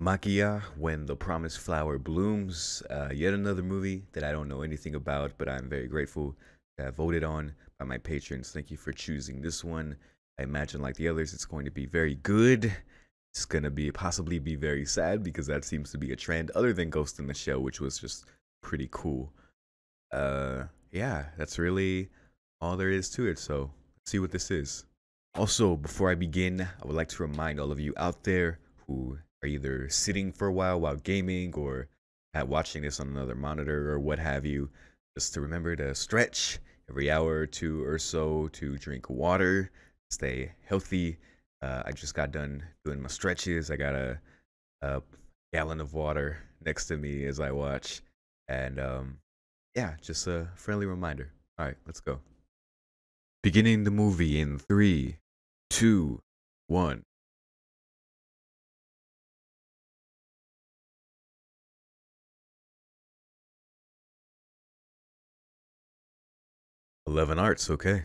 Maquia, When the Promised Flower Blooms, uh, yet another movie that I don't know anything about, but I'm very grateful to have voted on by my patrons. Thank you for choosing this one. I imagine, like the others, it's going to be very good. It's going to be possibly be very sad because that seems to be a trend other than Ghost in the Shell, which was just pretty cool. Uh, yeah, that's really all there is to it. So let's see what this is. Also, before I begin, I would like to remind all of you out there who are either sitting for a while while gaming or at watching this on another monitor or what have you, just to remember to stretch every hour or two or so, to drink water, stay healthy. Uh, I just got done doing my stretches. I got a, a gallon of water next to me as I watch. And um, yeah, just a friendly reminder. All right, let's go. Beginning the movie in three, two, one. Eleven arts, okay.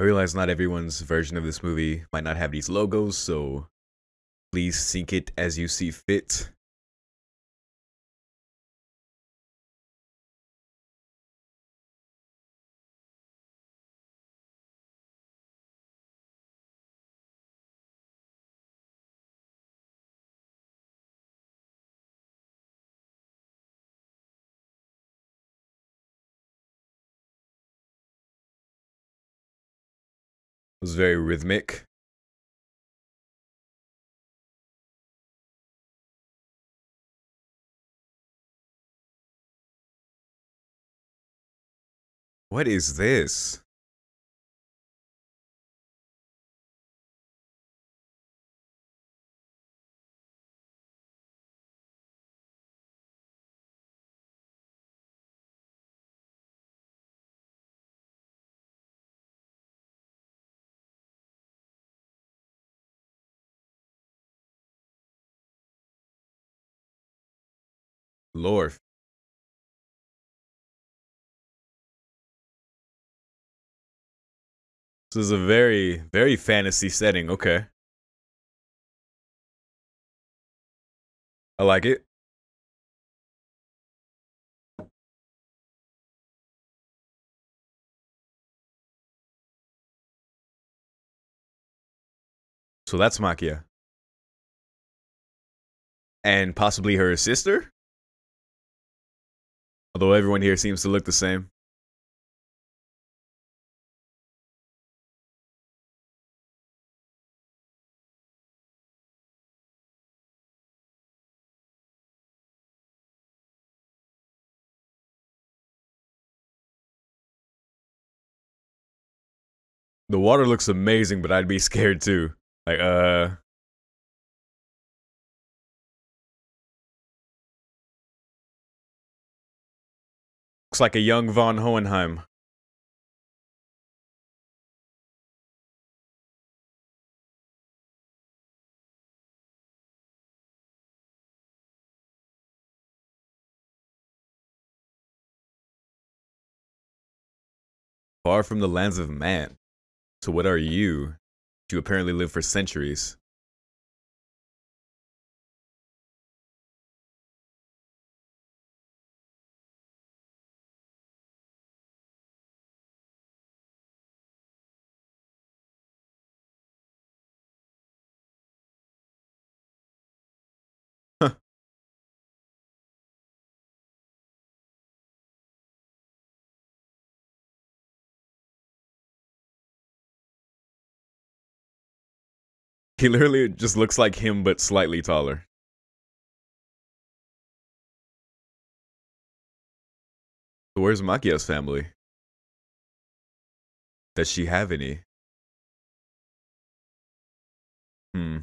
I realize not everyone's version of this movie might not have these logos, so please sync it as you see fit. Was very rhythmic. What is this? Lord. This is a very, very fantasy setting. Okay. I like it. So that's Maquia. And possibly her sister? Although everyone here seems to look the same. The water looks amazing, but I'd be scared too. Like, uh... Looks like a young von Hohenheim. Far from the lands of man. So what are you? You apparently live for centuries. He literally just looks like him, but slightly taller. Where's Maquia's family? Does she have any? Hmm.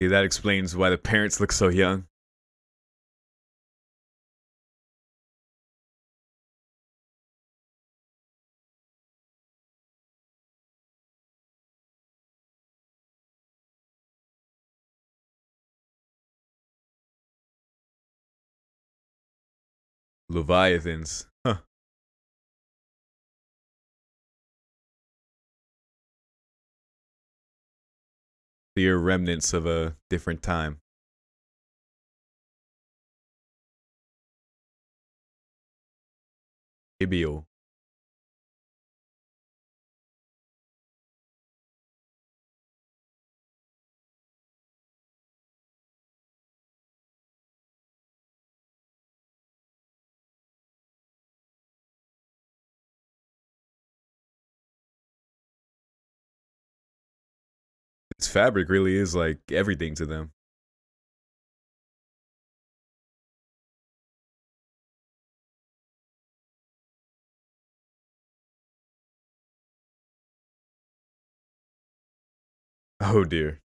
Yeah, that explains why the parents look so young. Leviathans. Huh. They remnants of a different time. Ibio. This fabric really is like everything to them. Oh dear.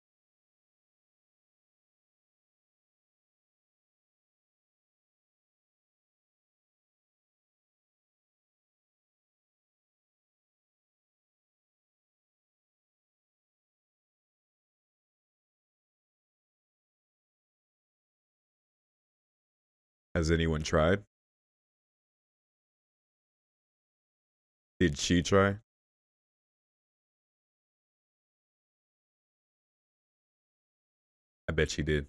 Has anyone tried? Did she try? I bet she did.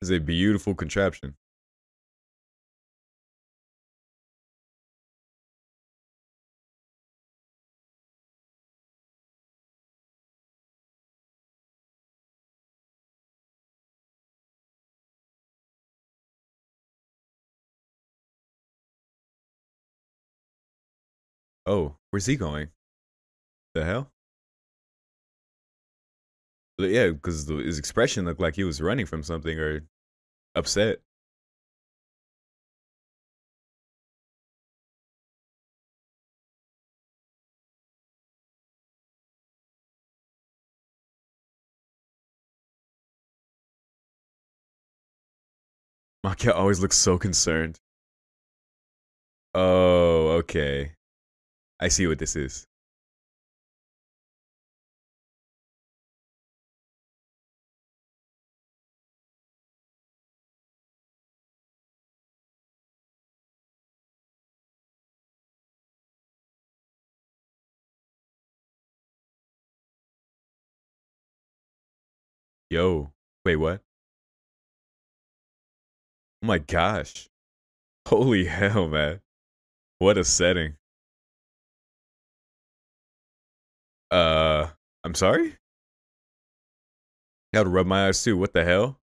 It's a beautiful contraption. Oh, where's he going? The hell? Yeah, because his expression looked like he was running from something or upset. Maquia always looks so concerned. Oh, okay. I see what this is. Yo, wait, what? Oh my gosh. Holy hell, man. What a setting. Uh, I'm sorry? How to rub my eyes too. What the hell?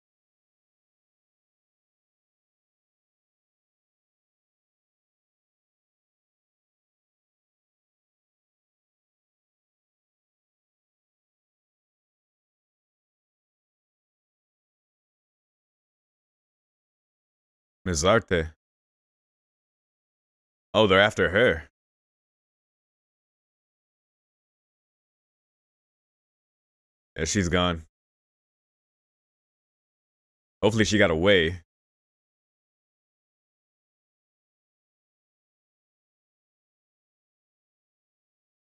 Mezarte. Oh, they're after her. Yeah, she's gone. Hopefully she got away.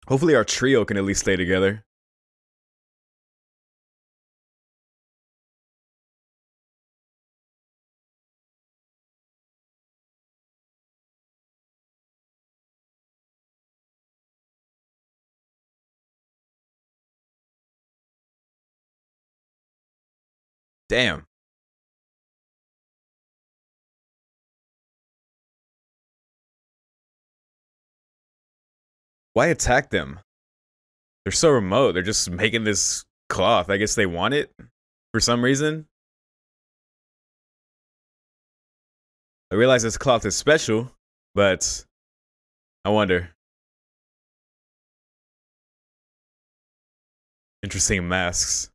Hopefully our trio can at least stay together. Damn. Why attack them? They're so remote. They're just making this cloth. I guess they want it for some reason. I realize this cloth is special, but I wonder. Interesting masks.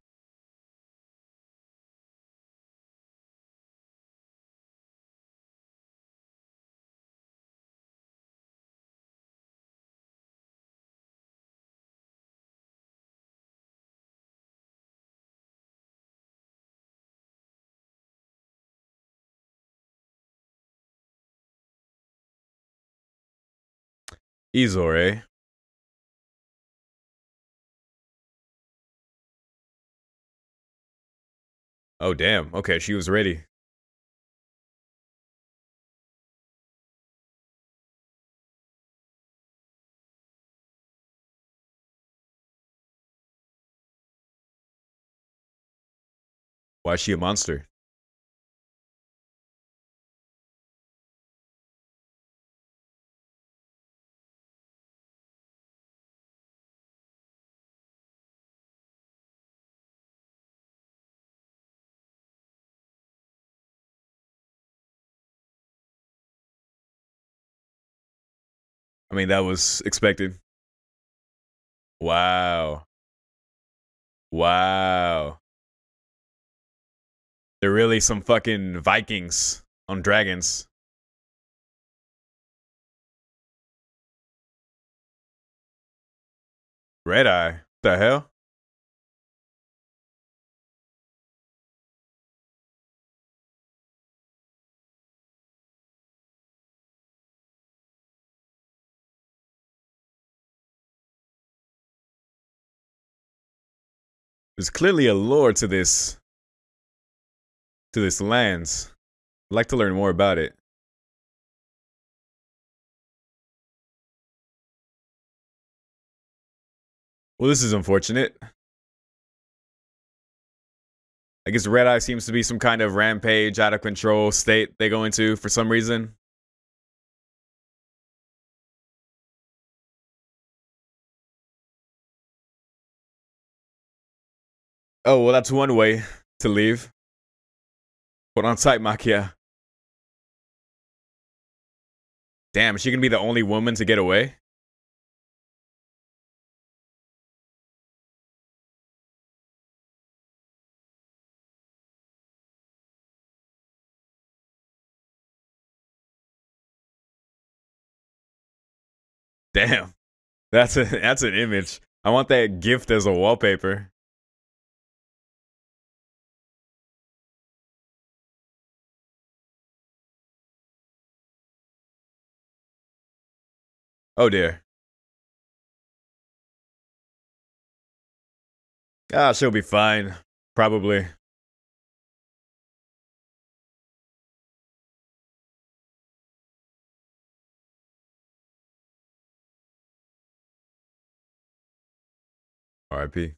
Izore. Oh, damn. Okay, she was ready. Why is she a monster? I mean, that was expected. Wow. Wow. They're really some fucking Vikings on dragons. Red Eye. What The hell? There's clearly a lore to this to this lands. I'd like to learn more about it. Well, this is unfortunate. I guess Red Eye seems to be some kind of rampage, out of control state they go into for some reason. Oh, well, that's one way to leave. Put on tight, Maquia. Damn, is she gonna be the only woman to get away? Damn. That's a that's an image. I want that gift as a wallpaper. Oh dear. Ah, she'll be fine. Probably. RIP.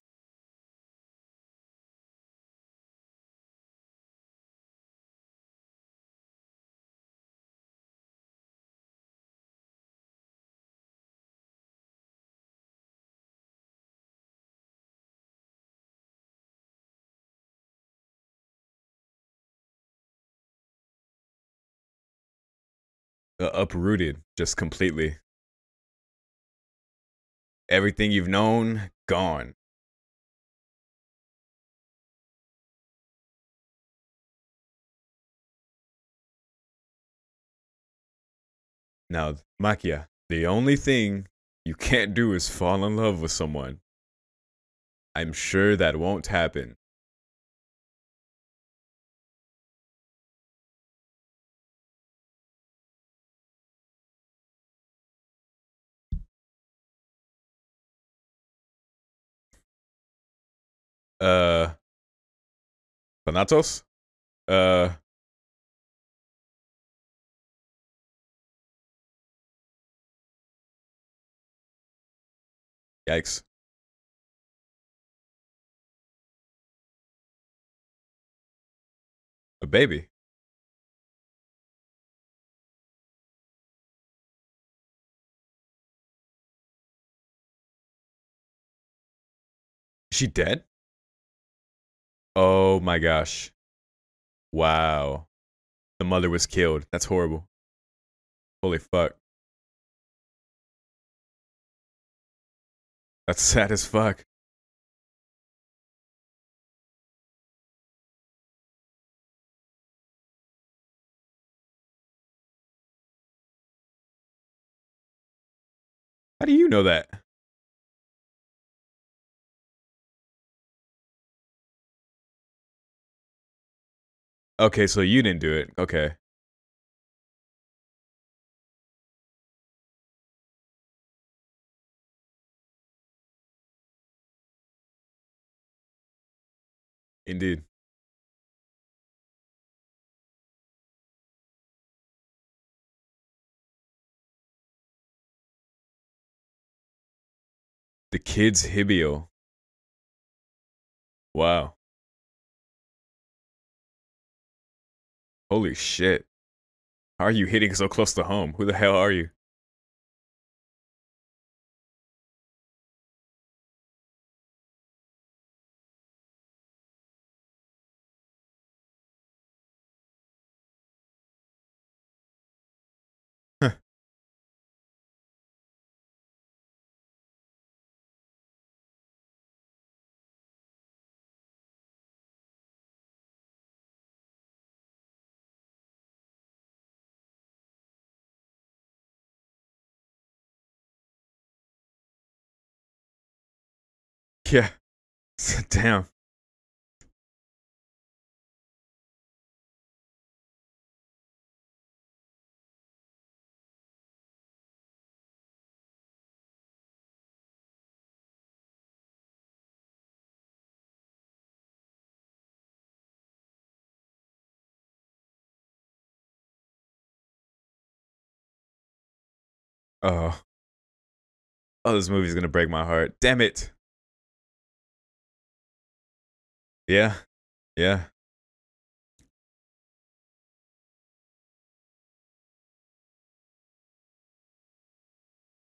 Uprooted just completely. Everything you've known, gone. Now, Maquia, the only thing you can't do is fall in love with someone. I'm sure that won't happen. Uh Thanatos. Uh Yikes. A baby. Is she dead? Oh my gosh. Wow. The mother was killed. That's horrible. Holy fuck. That's sad as fuck. How do you know that? Okay, so you didn't do it. Okay. Indeed. The kids Hibio. Wow. Holy shit. How are you hitting so close to home? Who the hell are you? Yeah. Damn. Oh. Oh, this movie's gonna break my heart. Damn it. Yeah. Yeah.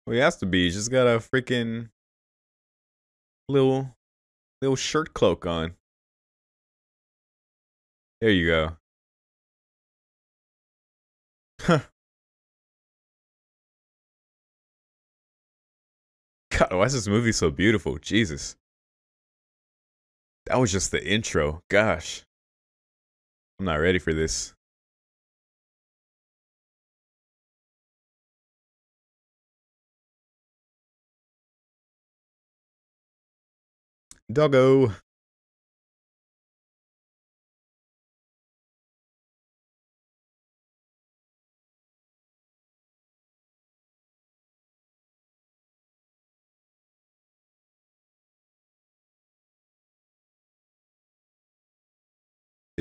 Well, he has to be. Just got a freaking little little shirt cloak on. There you go. God, why is this movie so beautiful? Jesus. That was just the intro. Gosh. I'm not ready for this. Doggo.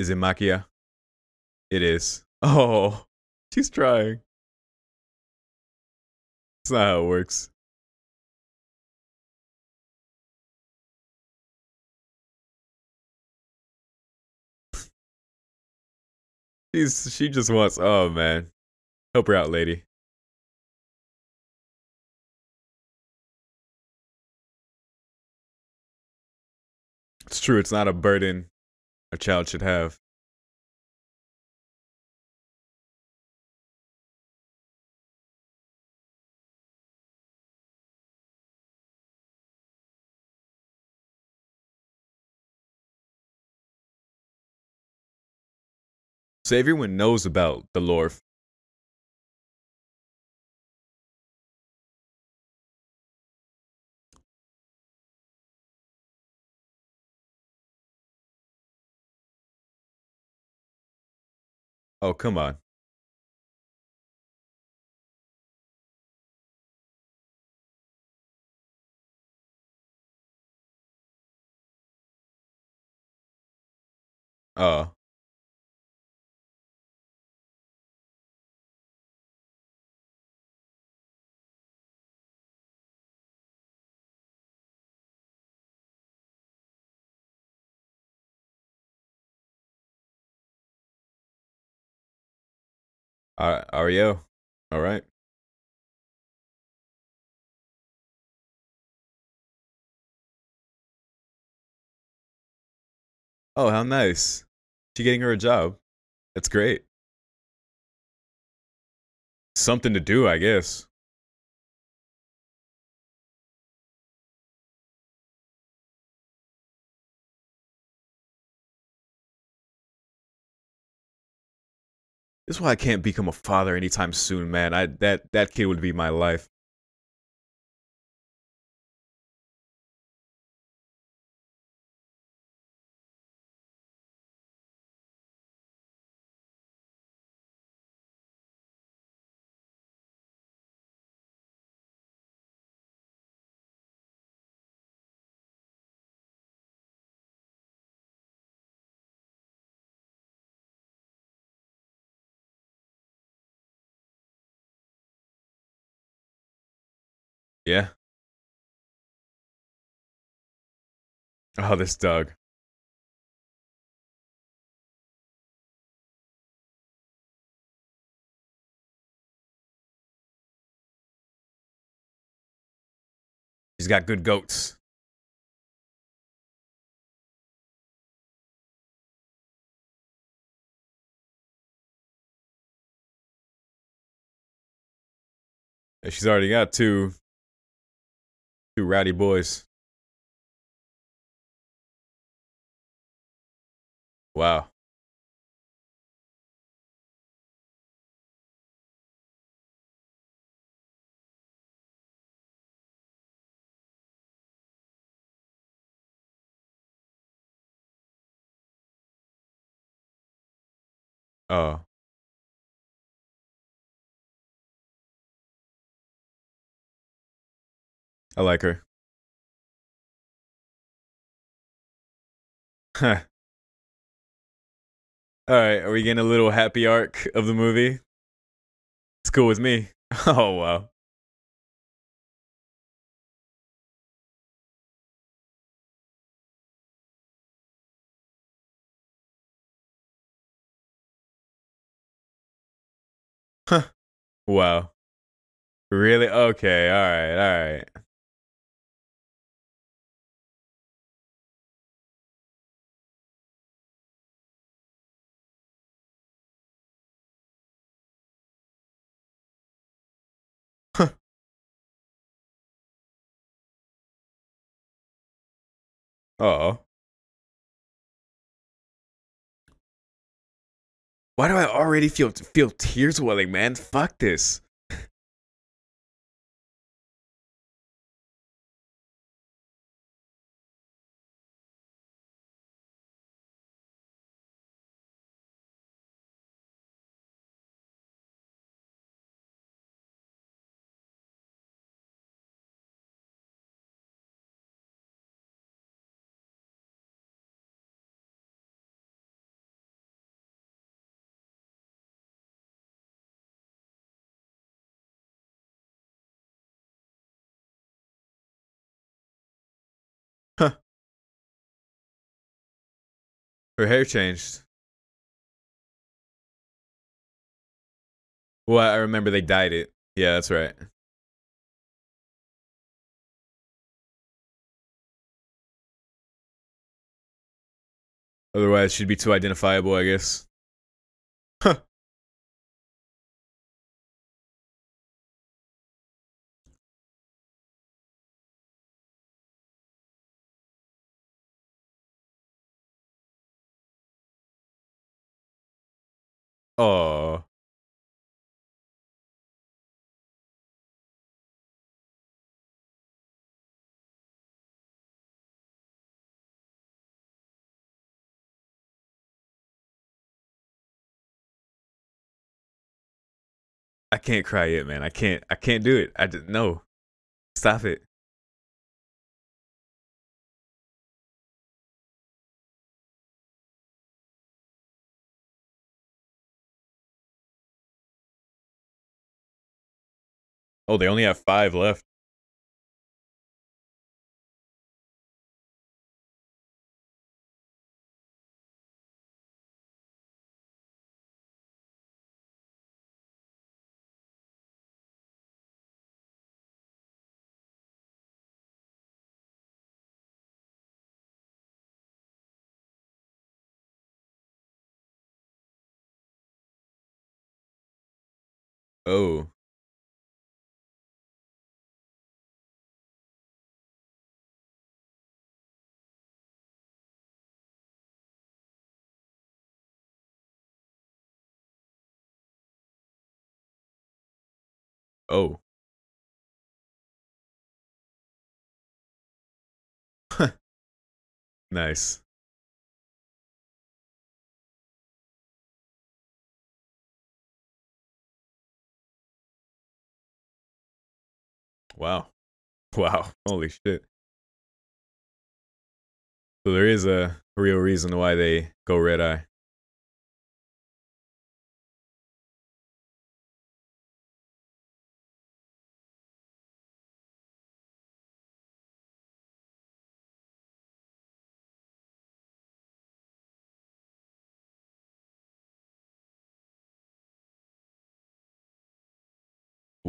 Is it Maquia? It is. Oh, she's trying. That's not how it works. She's she just wants oh man. Help her out, lady. It's true, it's not a burden a child should have. So everyone knows about the lore Oh, come on. Oh. Uh, Ariel. All right. Oh, how nice. She getting her a job. That's great. Something to do, I guess. This is why I can't become a father anytime soon, man. I that that kid would be my life. Yeah. Oh, this Doug. He's got good goats. She's already got two two rowdy boys. Wow. Oh. I like her. Huh. Alright, are we getting a little happy arc of the movie? It's cool with me. Oh, wow. Huh. Wow. Really? Okay, alright, alright. Oh. Why do I already feel feel tears welling, man? Fuck this. Her hair changed. Well, I remember they dyed it. Yeah, that's right. Otherwise, she'd be too identifiable, I guess. Oh. I can't cry yet, man. I can't. I can't do it. I just no. Stop it. Oh, they only have five left. Oh. Oh. nice. Wow. Wow. Holy shit. So there is a real reason why they go red eye.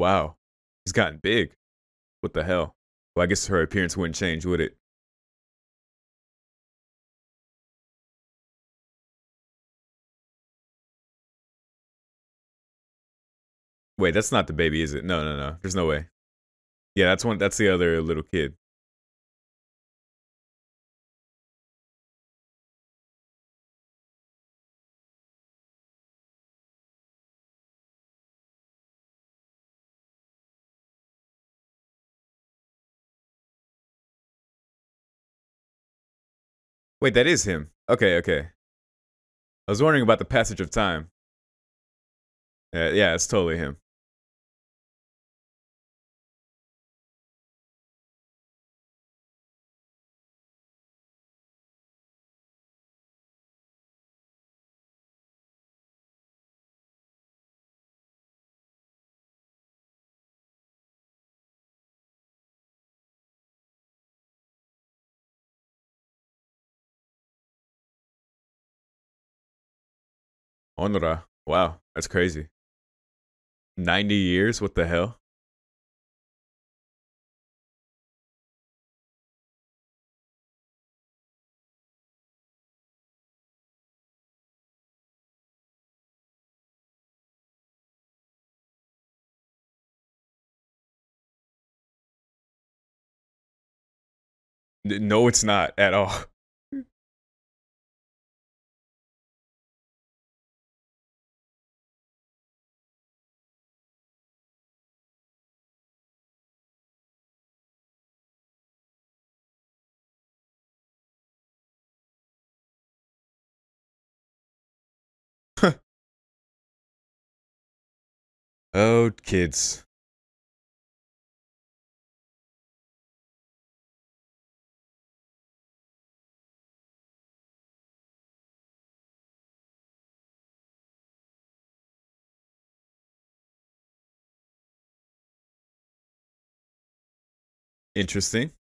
Wow. He's gotten big. What the hell? Well, I guess her appearance wouldn't change, would it? Wait, that's not the baby, is it? No, no, no. There's no way. Yeah, that's one. That's the other little kid. Wait, that is him. Okay, okay. I was wondering about the passage of time. Yeah, yeah, it's totally him. Honora. Wow, that's crazy. 90 years? What the hell? No, it's not at all. oh, kids. Interesting.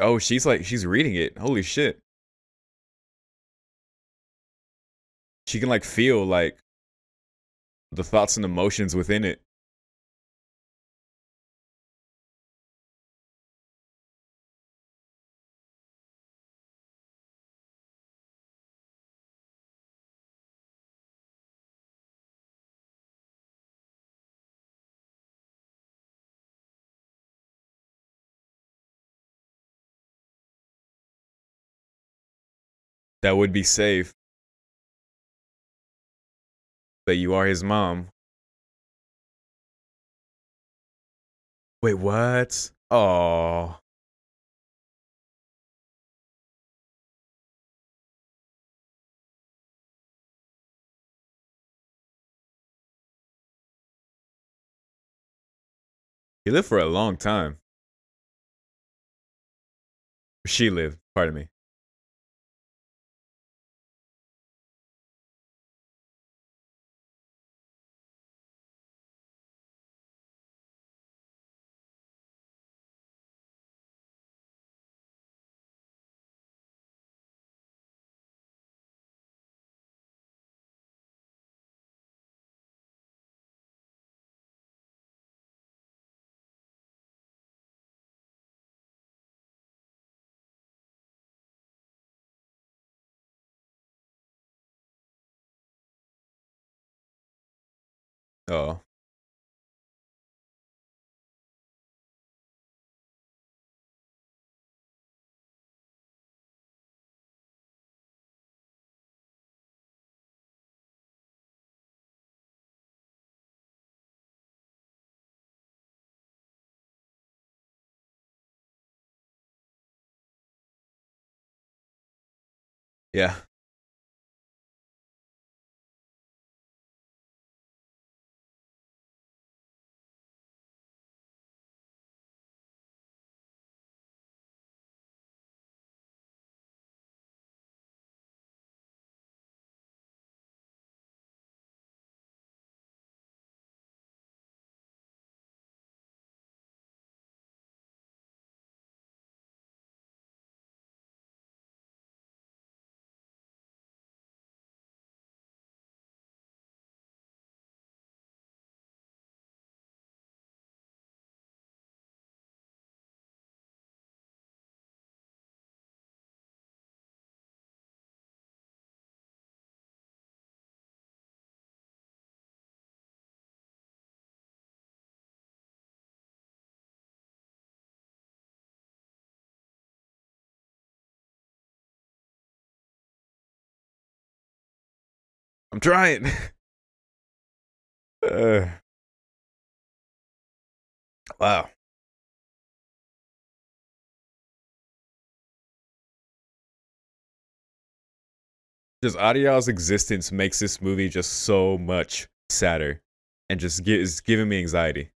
Oh, she's like she's reading it. Holy shit. She can like feel like the thoughts and emotions within it. That would be safe. But you are his mom. Wait, what? Oh. He lived for a long time. She lived, pardon me. Oh. Yeah. I'm trying. uh, wow. Just Adiel's existence makes this movie just so much sadder and just is giving me anxiety.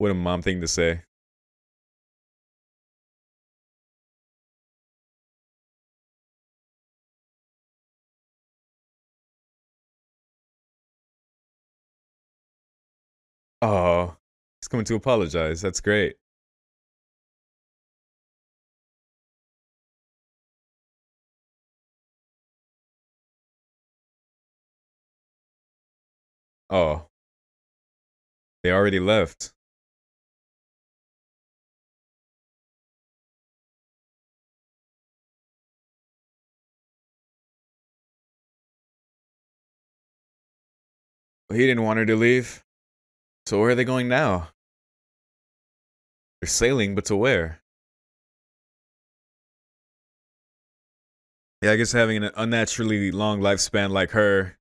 What a mom thing to say. Oh, he's coming to apologize. That's great. Oh. They already left. He didn't want her to leave. So where are they going now? They're sailing, but to where? Yeah, I guess having an unnaturally long lifespan like her,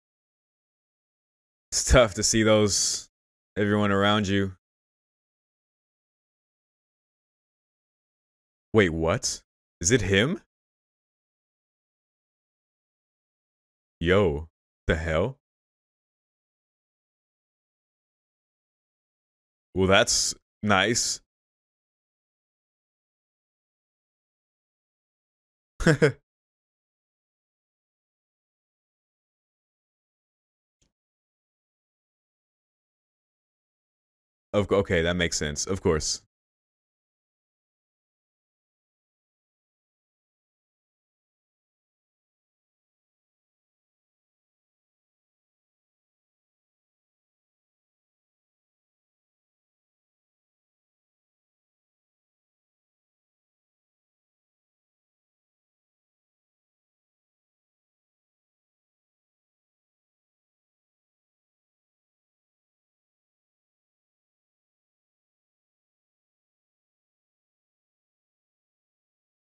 it's tough to see those, everyone around you. Wait, what? Is it him? Yo, the hell? Well, that's nice. of okay, that makes sense. Of course.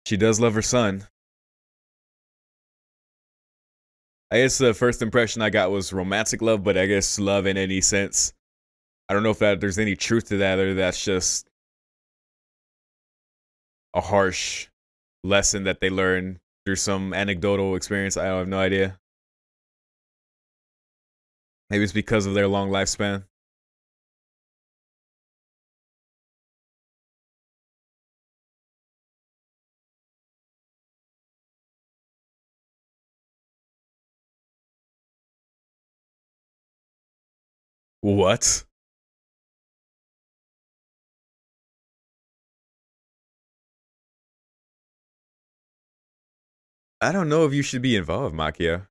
She does love her son. I guess the first impression I got was romantic love, but I guess love in any sense. I don't know if that there's any truth to that or that's just a harsh lesson that they learn through some anecdotal experience. I have no idea. Maybe it's because of their long lifespan. What? I don't know if you should be involved, Maquia.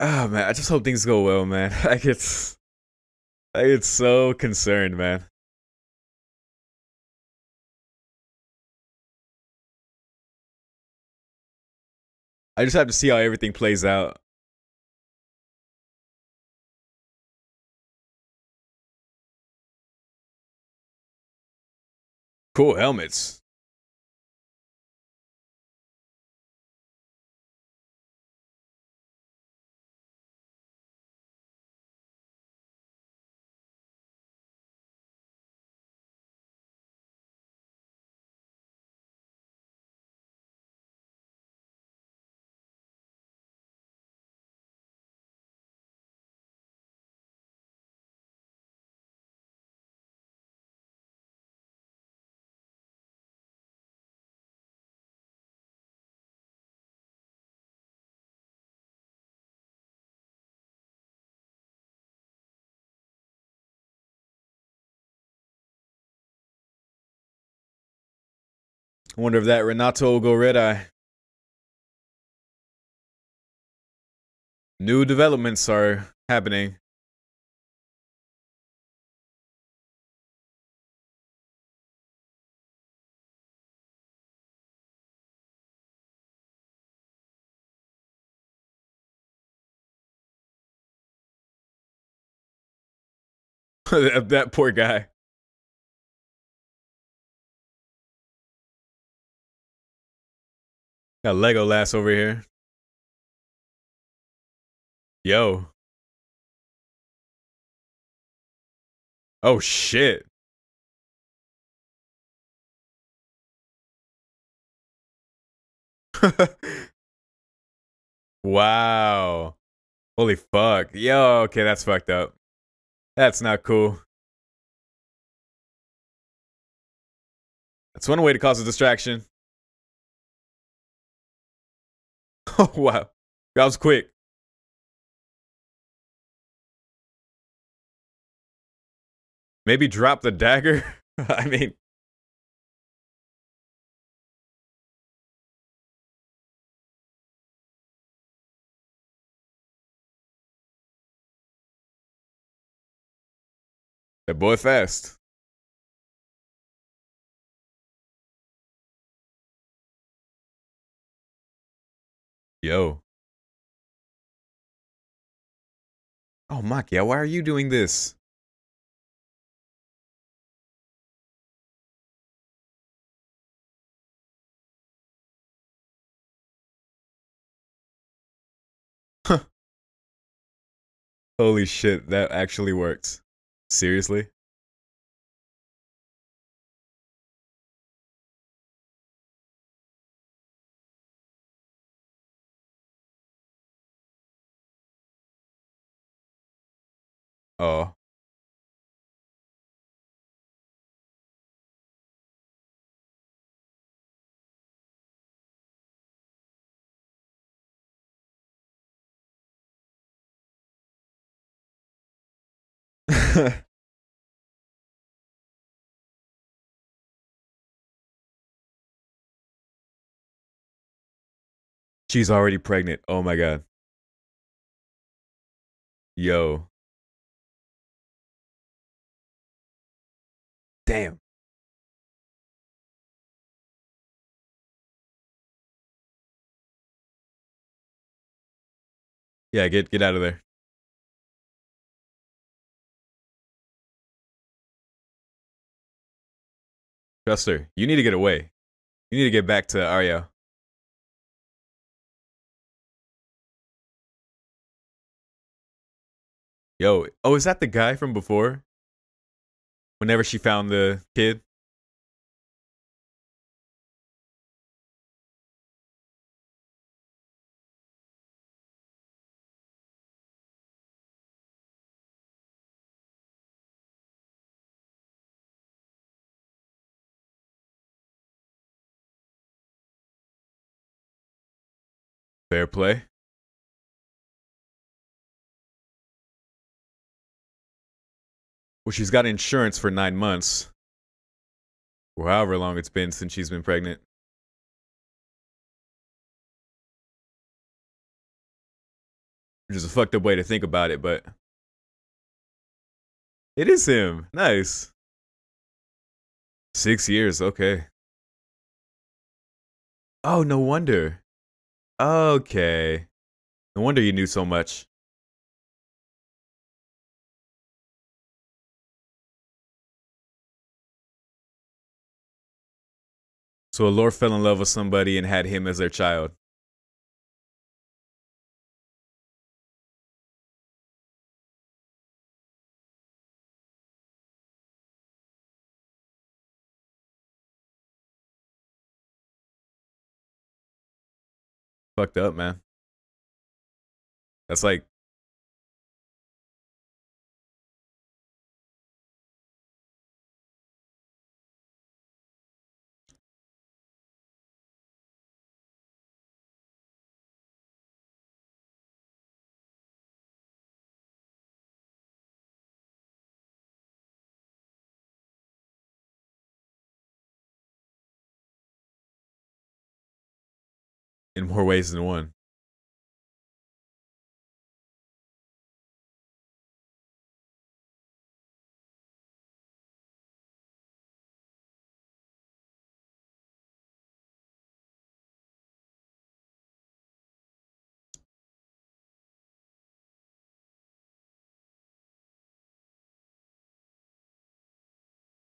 Oh man, I just hope things go well, man. I get, I get so concerned, man. I just have to see how everything plays out. Cool helmets. I wonder if that Renato will go red eye. New developments are happening. that poor guy. Got Legolas over here. Yo. Oh shit. wow. Holy fuck. Yo, okay, that's fucked up. That's not cool. That's one way to cause a distraction. Oh, wow. That was quick. Maybe drop the dagger? I mean... That boy fast. Yo. Oh, Maquia, why are you doing this? Holy shit, that actually works. Seriously? Oh. She's already pregnant. Oh my god. Yo. Damn. Yeah, get get out of there. Custer, you need to get away. You need to get back to Arya. Yo, oh, is that the guy from before? Whenever she found the kid? Fair play. Well, she's got insurance for nine months. Or however long it's been since she's been pregnant. Which is a fucked up way to think about it, but it is him. Nice. Six years, okay. Oh, no wonder. Okay. No wonder you knew so much. So Allure fell in love with somebody and had him as their child. Fucked up, man. That's like more ways than one.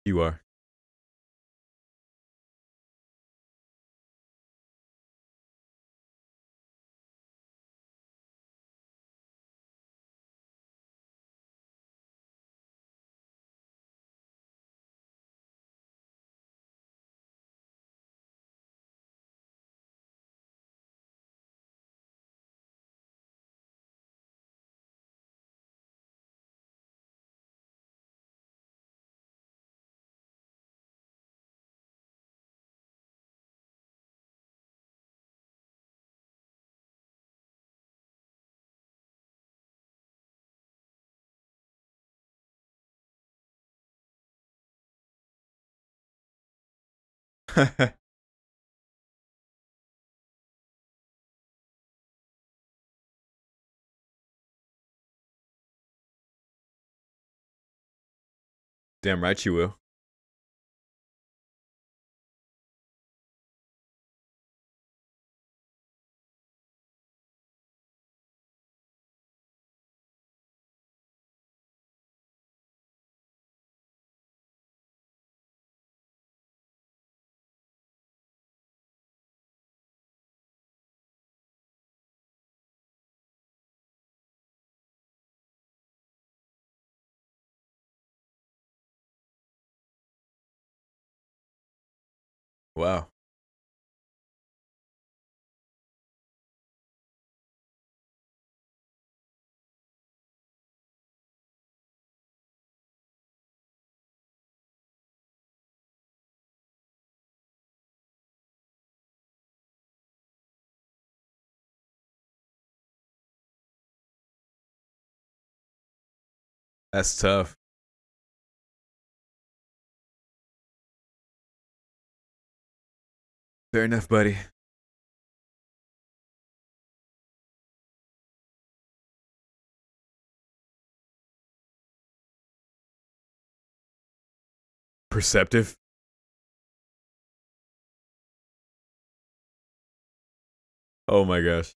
You are. Damn right you will. Wow. That's tough. Fair enough, buddy. Perceptive. Oh my gosh.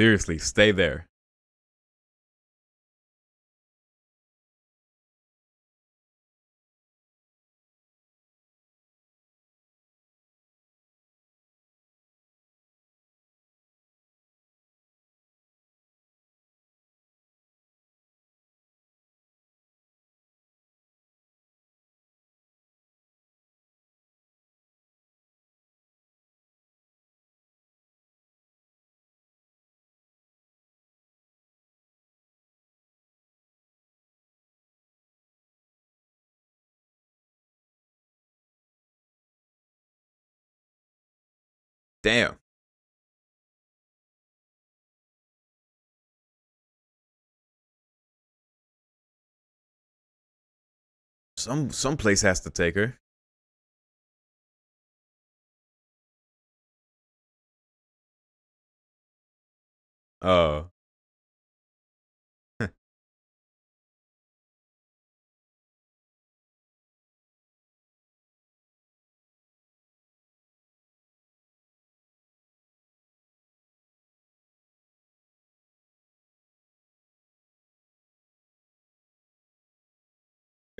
Seriously, stay there. Damn. Some some place has to take her. Oh.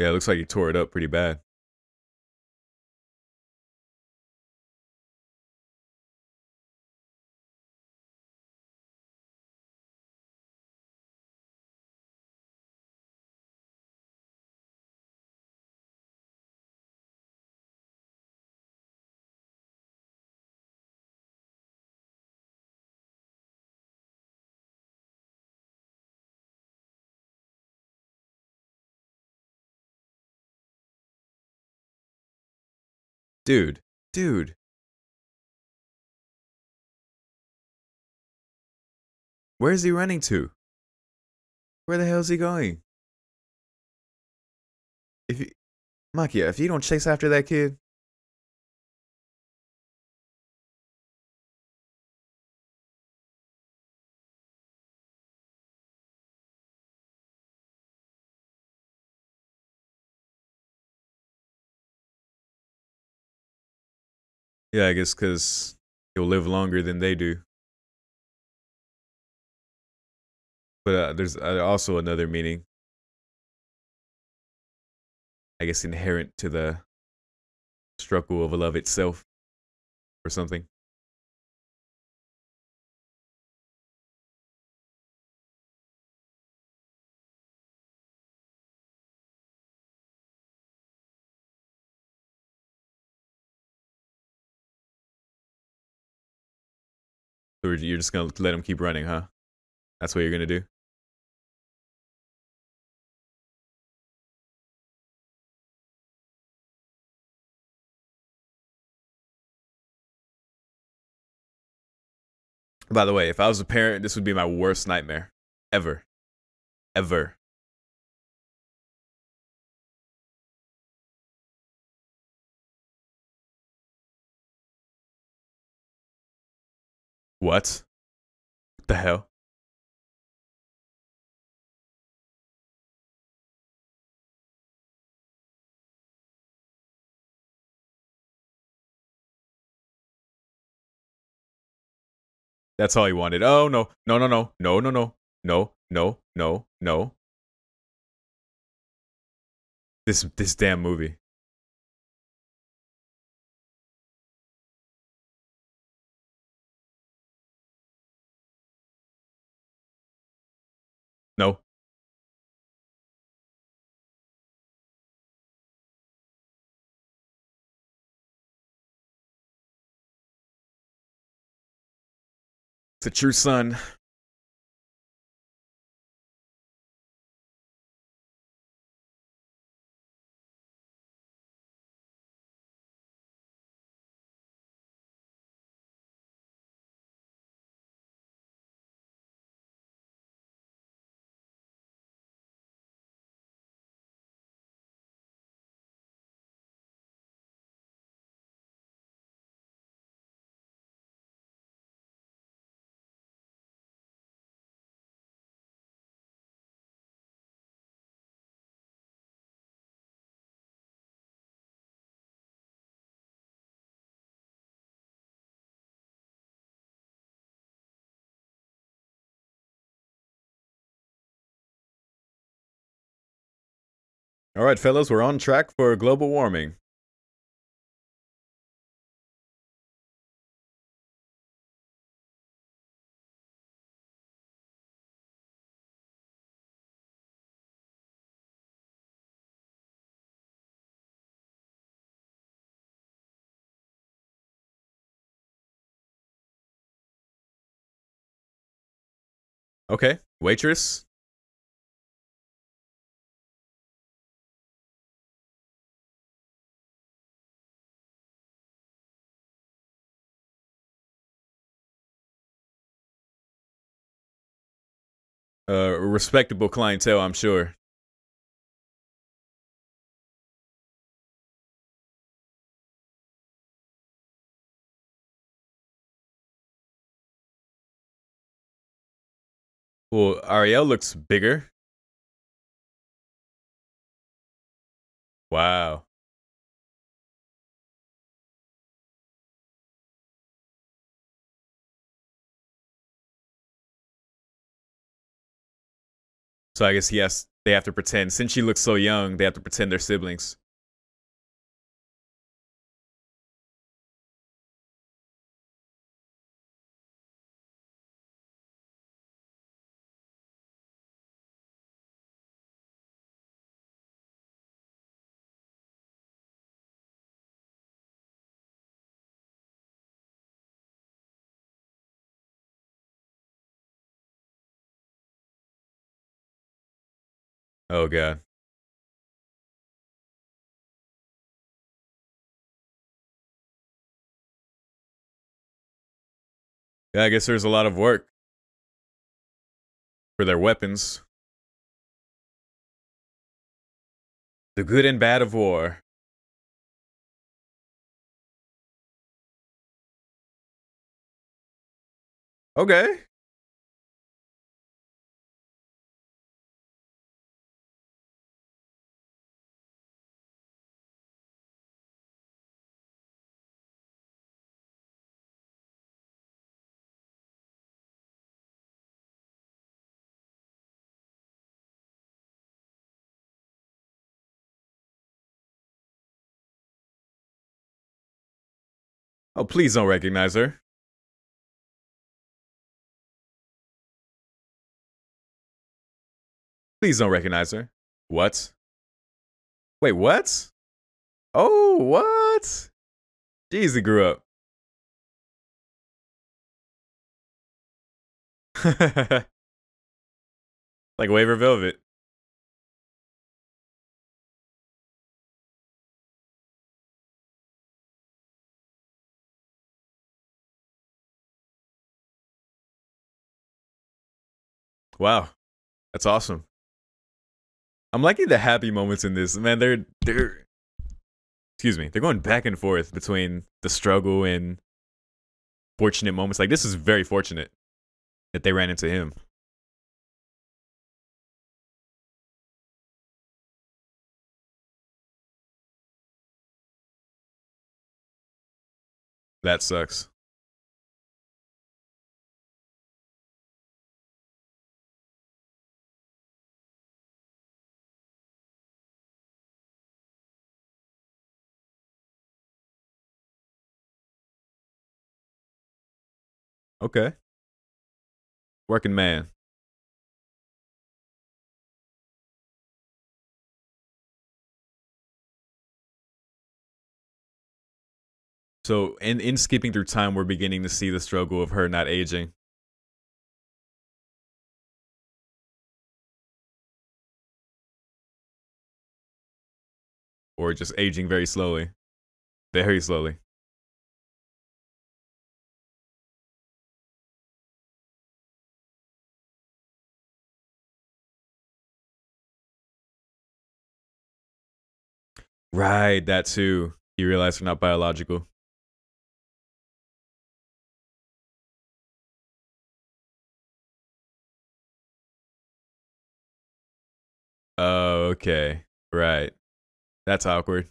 Yeah, it looks like he tore it up pretty bad. Dude, dude. Where is he running to? Where the hell is he going? If you, Maquia, if you don't chase after that kid, Yeah, I guess because you'll live longer than they do. But uh, there's uh, also another meaning. I guess inherent to the struggle of love itself or something. Or you're just gonna let him keep running, huh? That's what you're gonna do? By the way, if I was a parent, this would be my worst nightmare. Ever. Ever. What? The hell? That's all he wanted. Oh no, no, no, no, no, no, no, no, no, no, no. This this damn movie. No. It's a true son. All right, fellas, we're on track for global warming. Okay, waitress. Uh, respectable clientele, I'm sure. Well, Ariel looks bigger. Wow. So I guess has they have to pretend since she looks so young, they have to pretend they're siblings. Oh god. Yeah, I guess there's a lot of work for their weapons. The good and bad of war. Okay. Oh, please don't recognize her. Please don't recognize her. What? Wait, what? Oh, what? Jeez, he grew up. like Waver Velvet. Wow. That's awesome. I'm liking the happy moments in this. Man, they're they're excuse me, they're going back and forth between the struggle and fortunate moments. Like this is very fortunate that they ran into him. That sucks. Okay. Working man. So in in skipping through time, we're beginning to see the struggle of her not aging. Or just aging very slowly. Very slowly. Right, that too. You realize they're not biological. Oh, okay. Right. That's awkward.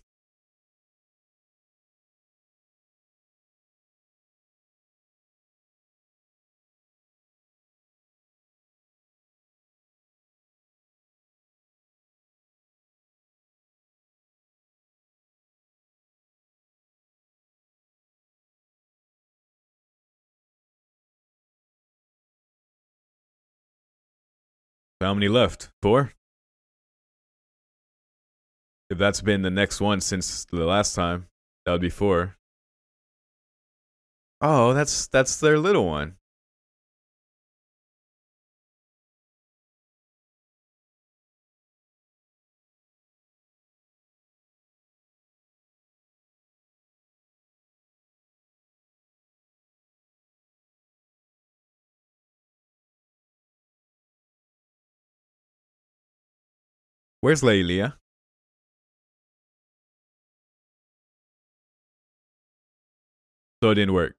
How many left? Four? If that's been the next one since the last time, that would be four. Oh, that's that's their little one. Where's Leilia? So it didn't work.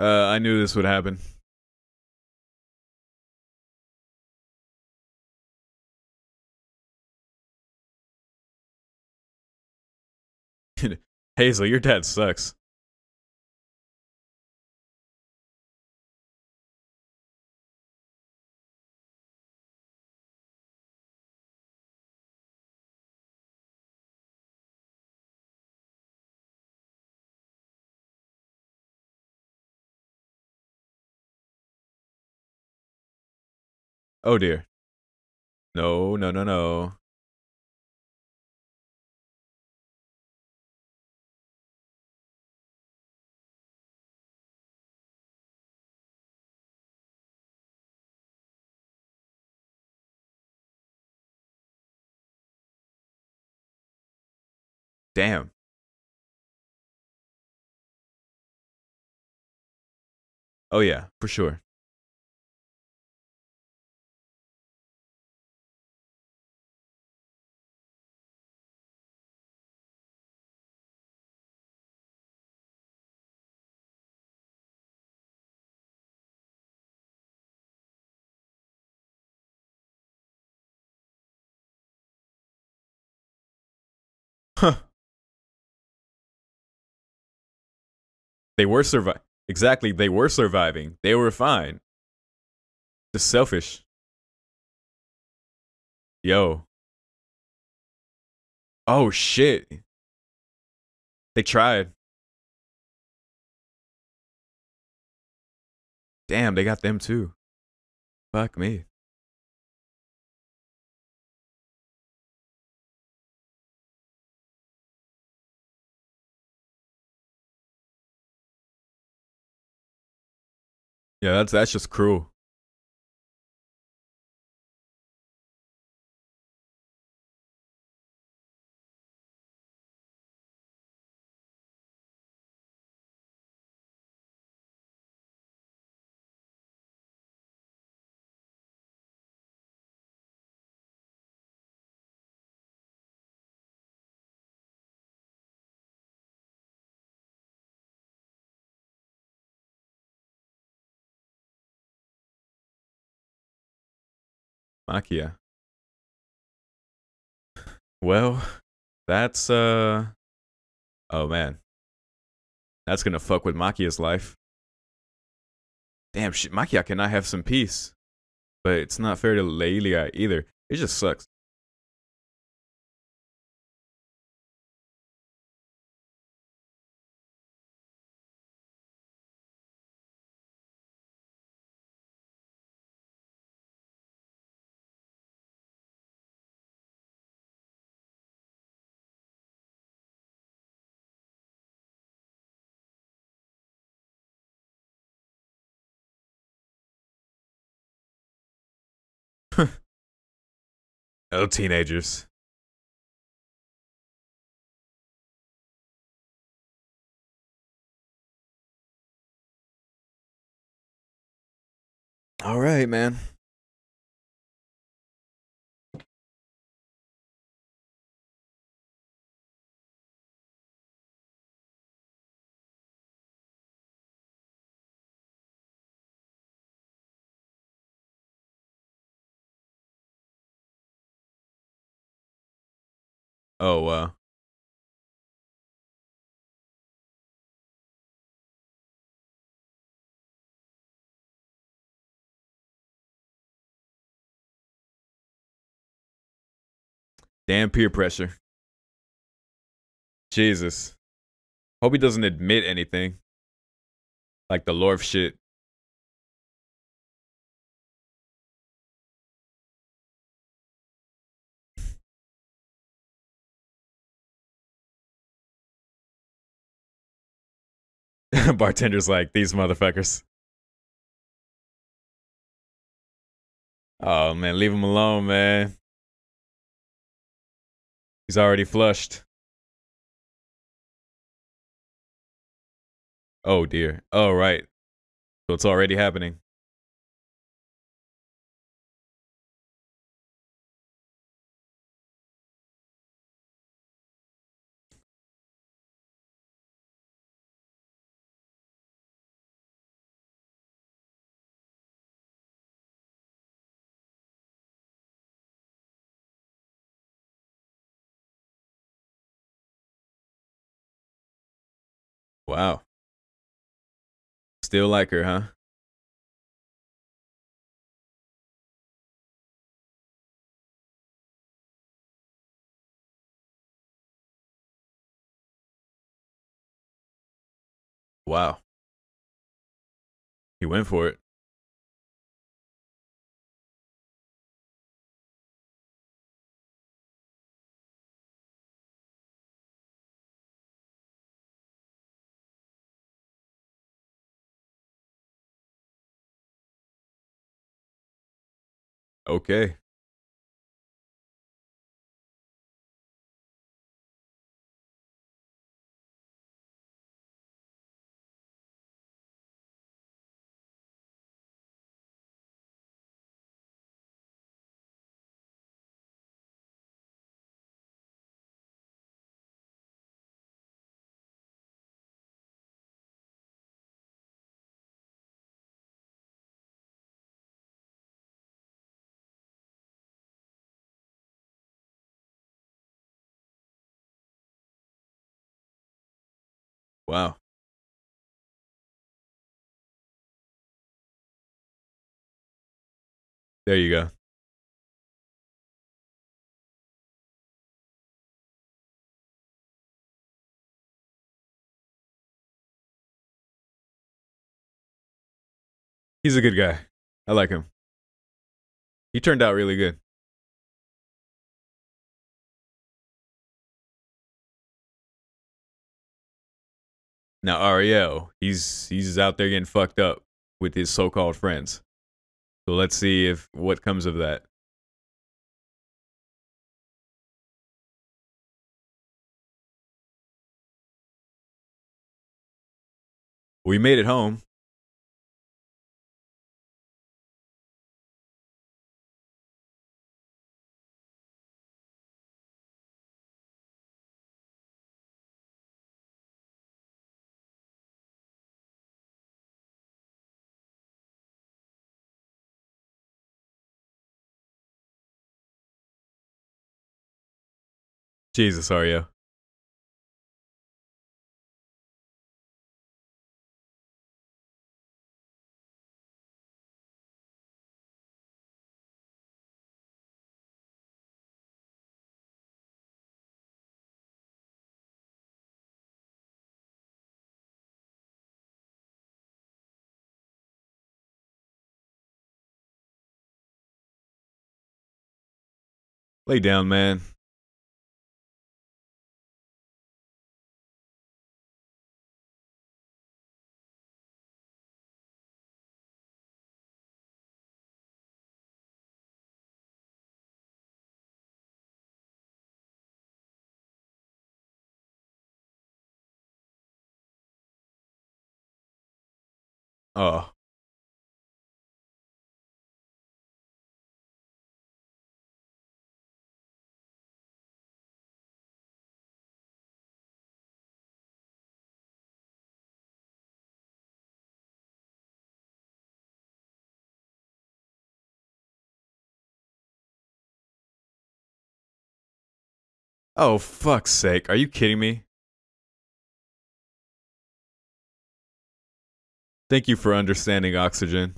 Uh, I knew this would happen. Hazel, your dad sucks. Oh dear. No, no, no, no. Damn. Oh yeah, for sure. They were survive. Exactly, they were surviving. They were fine. Just selfish. Yo. Oh shit. They tried. Damn, they got them too. Fuck me. Yeah, that's that's just cruel. Maquia. Well, that's uh oh man. That's gonna fuck with Maquia's life. Damn shit, Maquia cannot have some peace. But it's not fair to Leilia either. It just sucks. Oh, teenagers. All right, man. Oh, uh. Damn peer pressure. Jesus. Hope he doesn't admit anything. Like the Lorf shit. Bartender's like, these motherfuckers. Oh man, leave him alone, man. He's already flushed. Oh dear. Oh right. So it's already happening. Wow. Still like her, huh? Wow. He went for it. Okay. Wow. There you go. He's a good guy. I like him. He turned out really good. Now Ariel, he's he's out there getting fucked up with his so-called friends. So let's see if what comes of that. We made it home. Jesus, Arya. Lay down, man. Oh. Oh, fuck's sake. Are you kidding me? Thank you for understanding, Oxygen.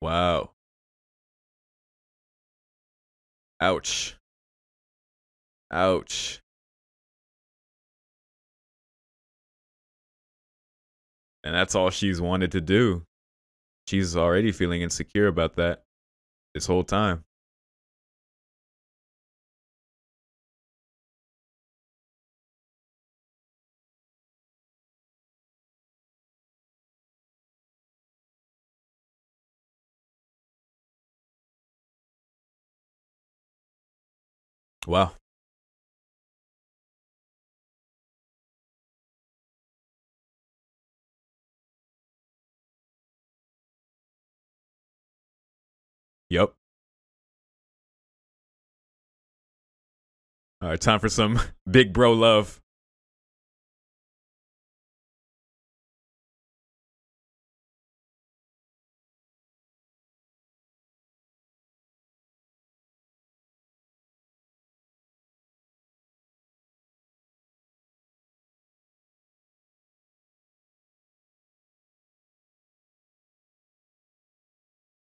Wow. Ouch. Ouch. And that's all she's wanted to do. She's already feeling insecure about that this whole time. Wow. Yep. All right, time for some big bro love.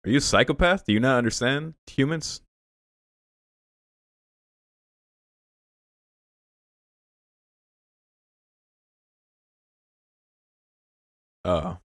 Are you a psychopath? Do you not understand humans? Oh.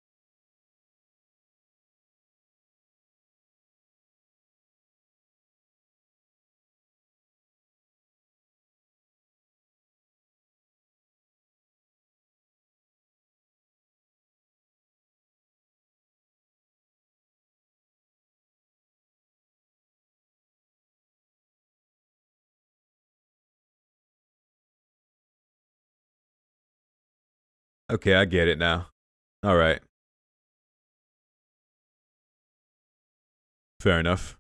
Okay, I get it now. All right. Fair enough.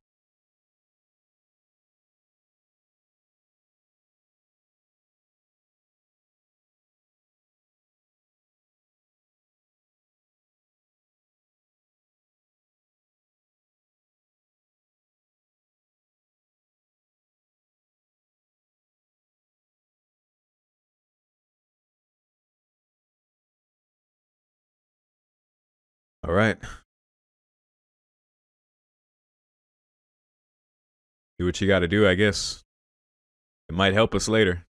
All right. Do what you got to do, I guess. It might help us later.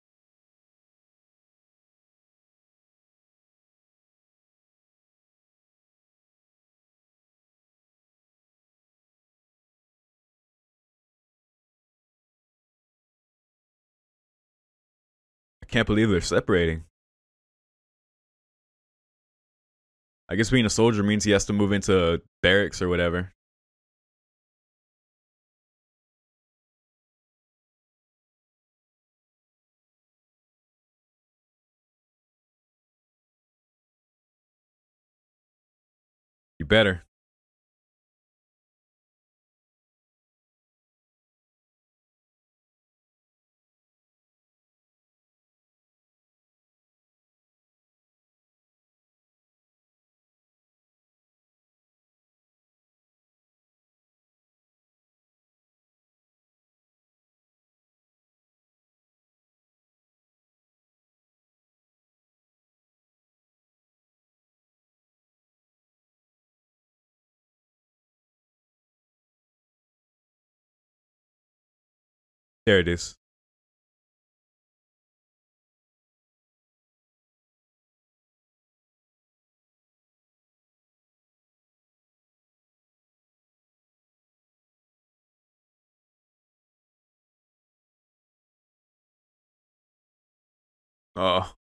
I can't believe they're separating. I guess being a soldier means he has to move into barracks or whatever. You better. There it is. Oh.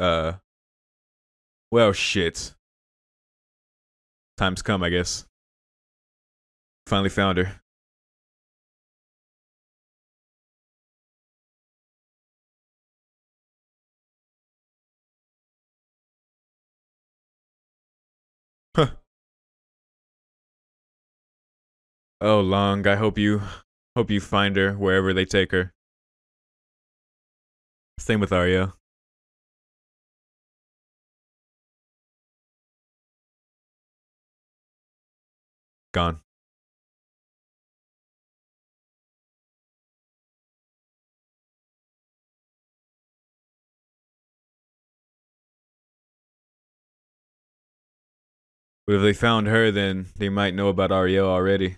Uh. Well, shit. Time's come, I guess. Finally found her. Huh. Oh, Long, I hope you hope you find her wherever they take her. Same with Ariel. Gone. But if they found her, then they might know about Ariel already.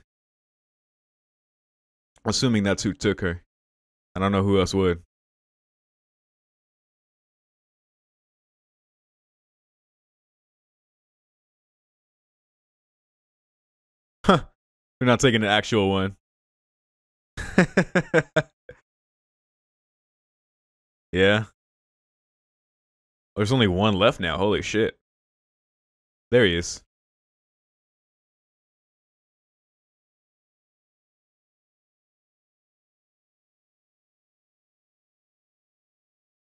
Assuming that's who took her. I don't know who else would. They're not taking an actual one. yeah. There's only one left now. Holy shit. There he is.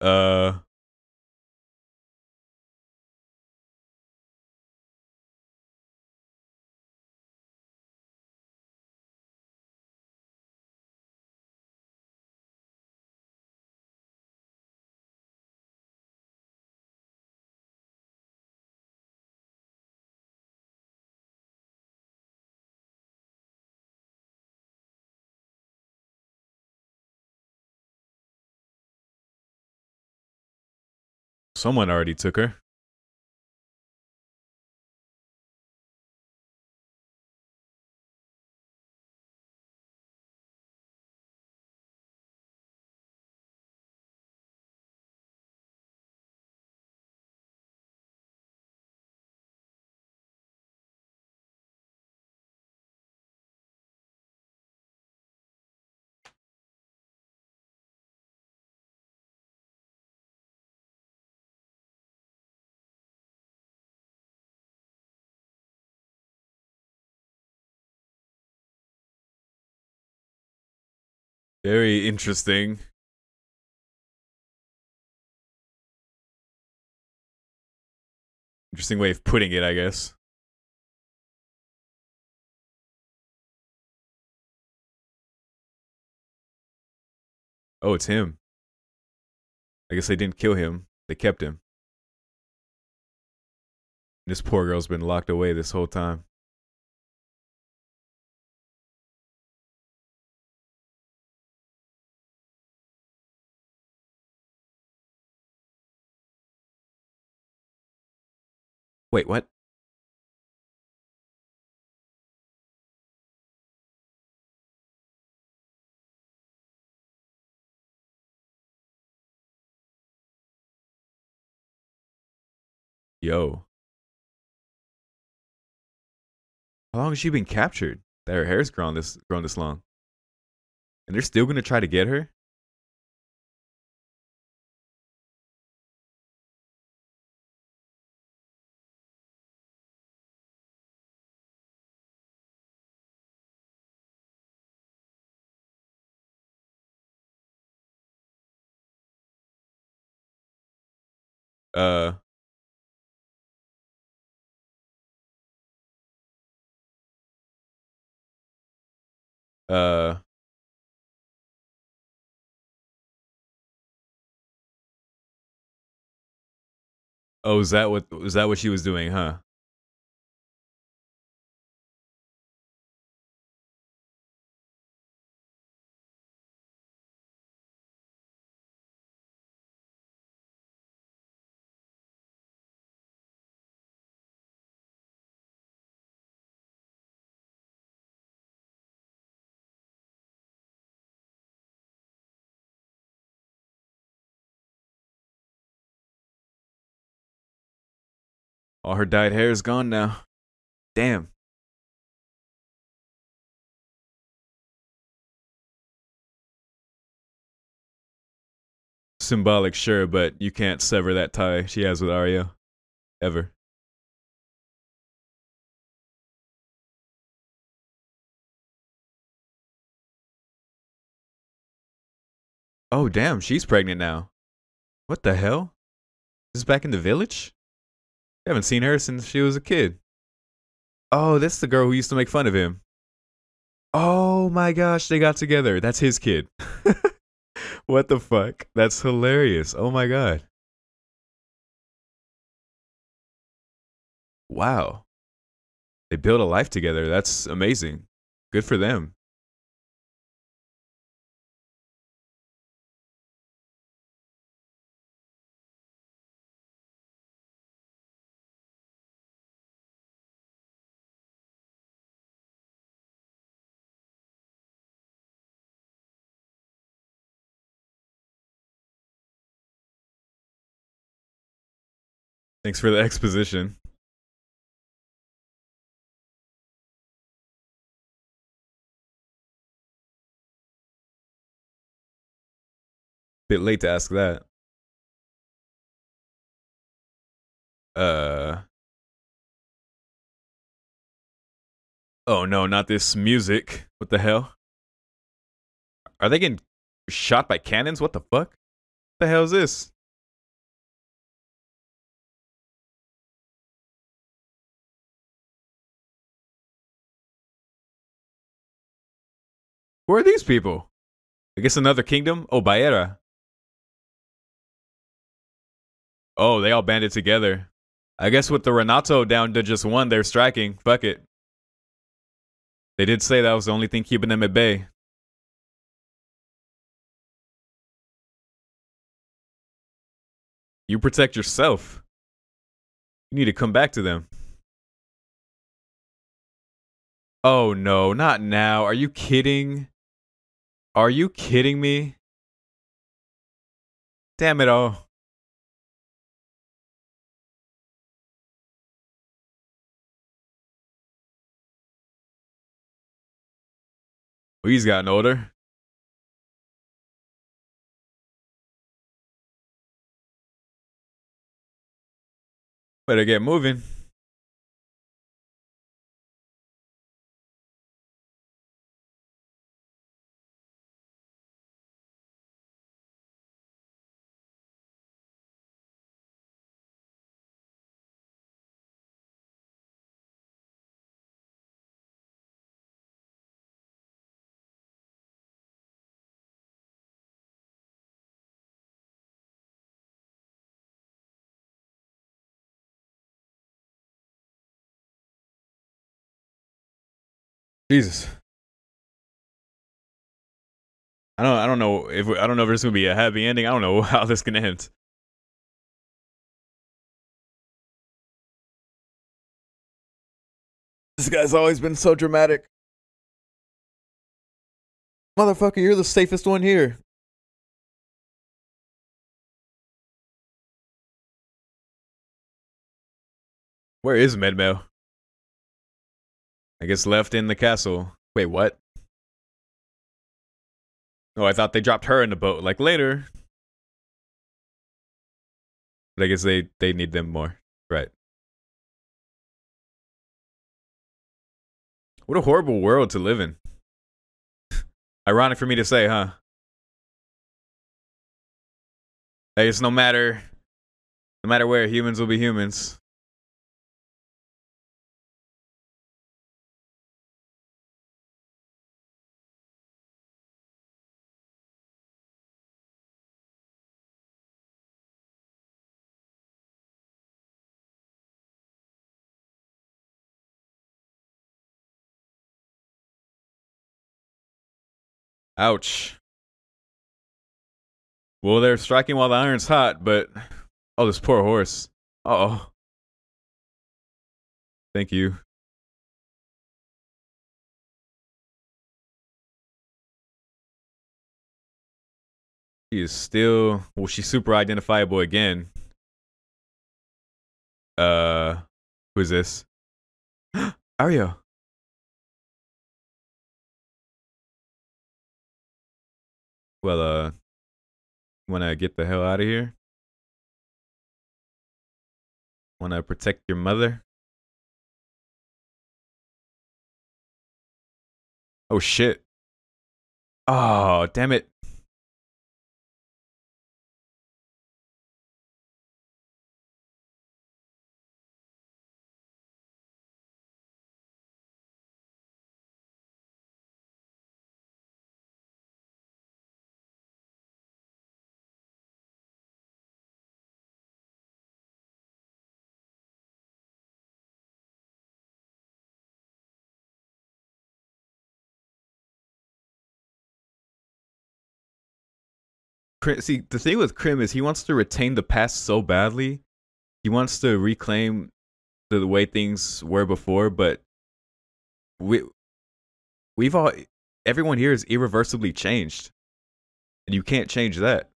Uh Someone already took her. Very interesting. Interesting way of putting it, I guess. Oh, it's him. I guess they didn't kill him. They kept him. This poor girl's been locked away this whole time. Wait, what? Yo. How long has she been captured? That her hair's grown this grown this long. And they're still gonna try to get her? Uh uh Oh, is that what was that what she was doing, huh? All her dyed hair is gone now. Damn. Symbolic, sure, but you can't sever that tie she has with Arya. Ever. Oh, damn, she's pregnant now. What the hell? Is this back in the village? Haven't seen her since she was a kid. Oh, that's the girl who used to make fun of him. Oh my gosh, they got together. That's his kid. what the fuck? That's hilarious. Oh my god. Wow. They built a life together. That's amazing. Good for them. Thanks for the exposition. Bit late to ask that. Uh. Oh no, not this music. What the hell? Are they getting shot by cannons? What the fuck? What the hell is this? Who are these people? I guess another kingdom? Oh, Baera. Oh, they all banded together. I guess with the Renato down to just one, they're striking. Fuck it. They did say that was the only thing keeping them at bay. You protect yourself. You need to come back to them. Oh no, not now. Are you kidding? Are you kidding me? Damn it all. He's gotten older. Better get moving. Jesus. I don't. I don't know if I don't know if there's gonna be a happy ending. I don't know how this can end. This guy's always been so dramatic. Motherfucker, you're the safest one here. Where is Medmel? I guess left in the castle. Wait, what? Oh, I thought they dropped her in the boat. Like later. But I guess they they need them more. Right. What a horrible world to live in. Ironic for me to say, huh? Hey, it's no matter no matter where humans will be humans. Ouch. Well, they're striking while the iron's hot, but oh, this poor horse. Uh oh. Thank you. She is still well, she's super identifiable again. Uh who is this? Arya. Well, uh, want to get the hell out of here? Want to protect your mother? Oh shit. Oh, damn it. See, the thing with Krim is he wants to retain the past so badly. He wants to reclaim the, the way things were before, but we we've all everyone here is irreversibly changed. And you can't change that.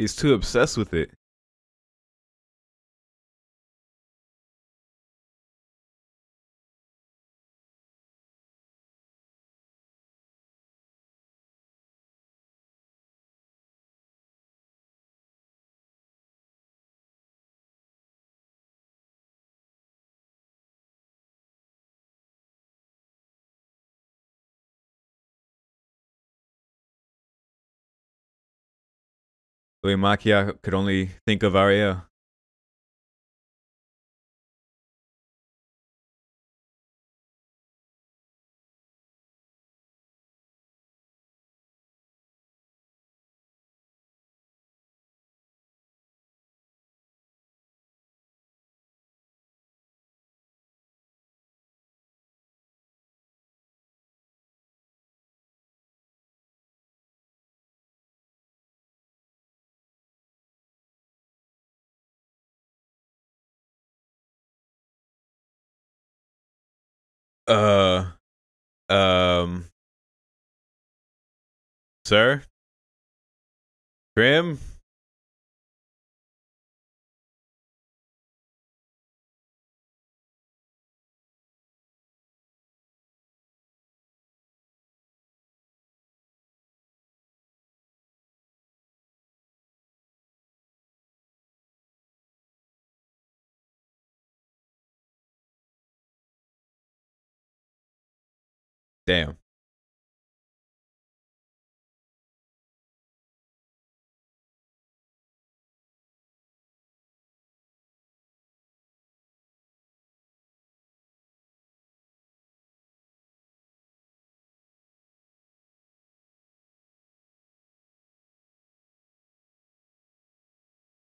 He's too obsessed with it. Louis Maquia could only think of Arya. Uh, um, sir, Krim. Damn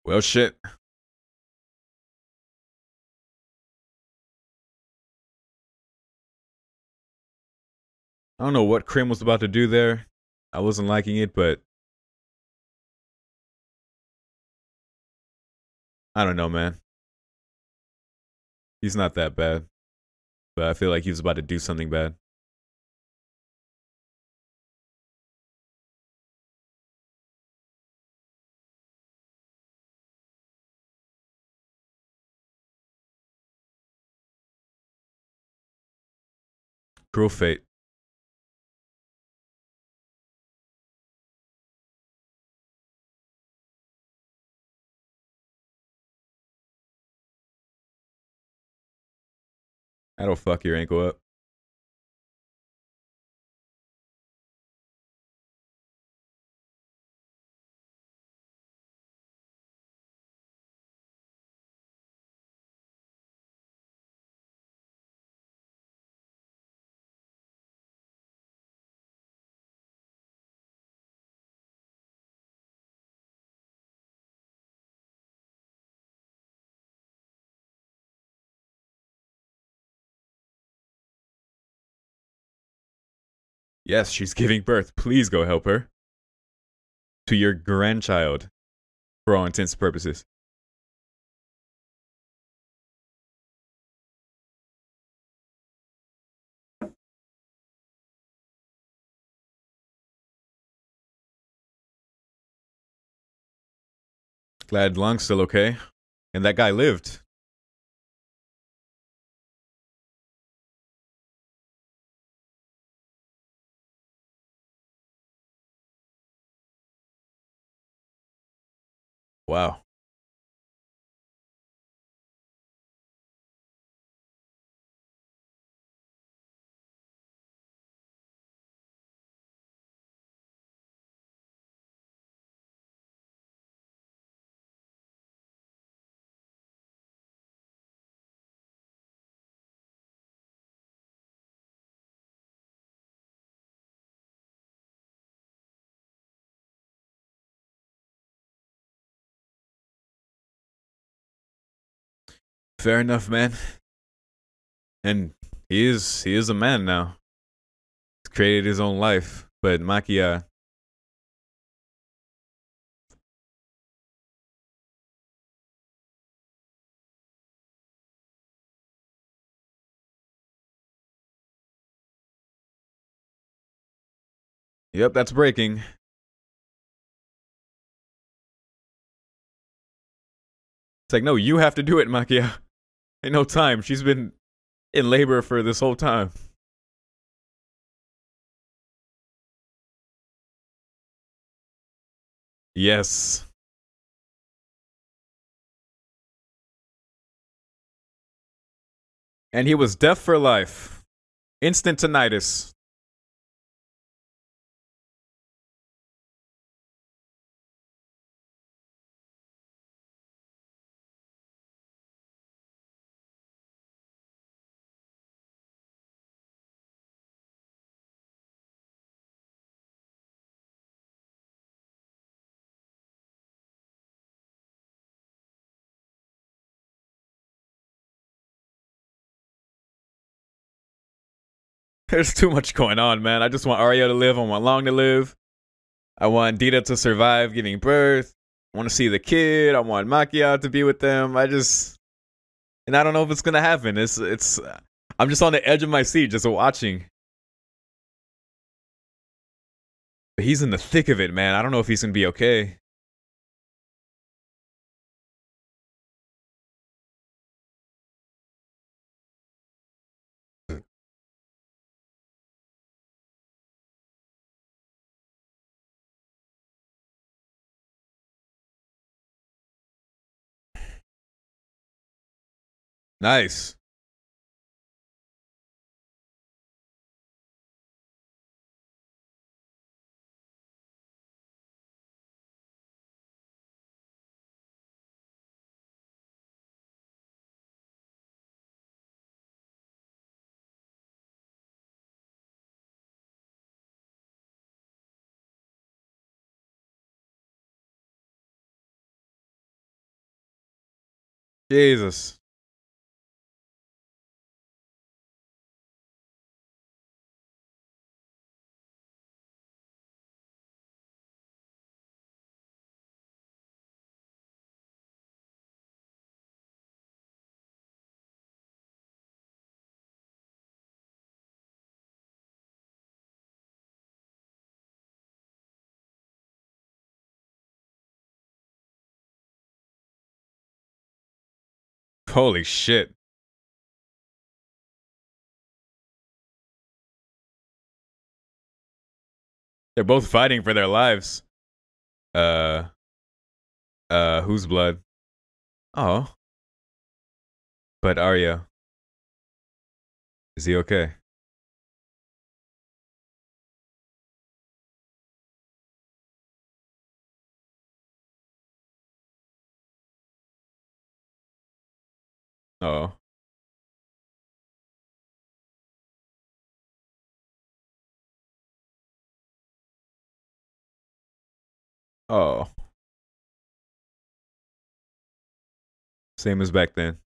Well, shit. I don't know what Krim was about to do there. I wasn't liking it, but I don't know, man. He's not that bad, but I feel like he was about to do something bad. Cruel fate. That'll fuck your ankle up. Yes, she's giving birth. Please go help her. To your grandchild, for all intents and purposes. Glad Lung's still okay. And that guy lived. Wow. Fair enough, man. And he is he is a man now. He's created his own life. But Maquia Yep, that's breaking. It's like, no, you have to do it, Maquia. Ain't no time. She's been in labor for this whole time. Yes. And he was deaf for life. Instant tinnitus. There's too much going on, man. I just want Arya to live. I want Long to live. I want Dita to survive giving birth. I want to see the kid. I want Maquia to be with them. I just, and I don't know if it's gonna happen. It's, it's. I'm just on the edge of my seat, just watching. But he's in the thick of it, man. I don't know if he's gonna be okay. Nice Jesus. Holy shit. They're both fighting for their lives. Uh uh whose blood? Oh. But Arya. Is he okay? Oh. Oh. Same as back then.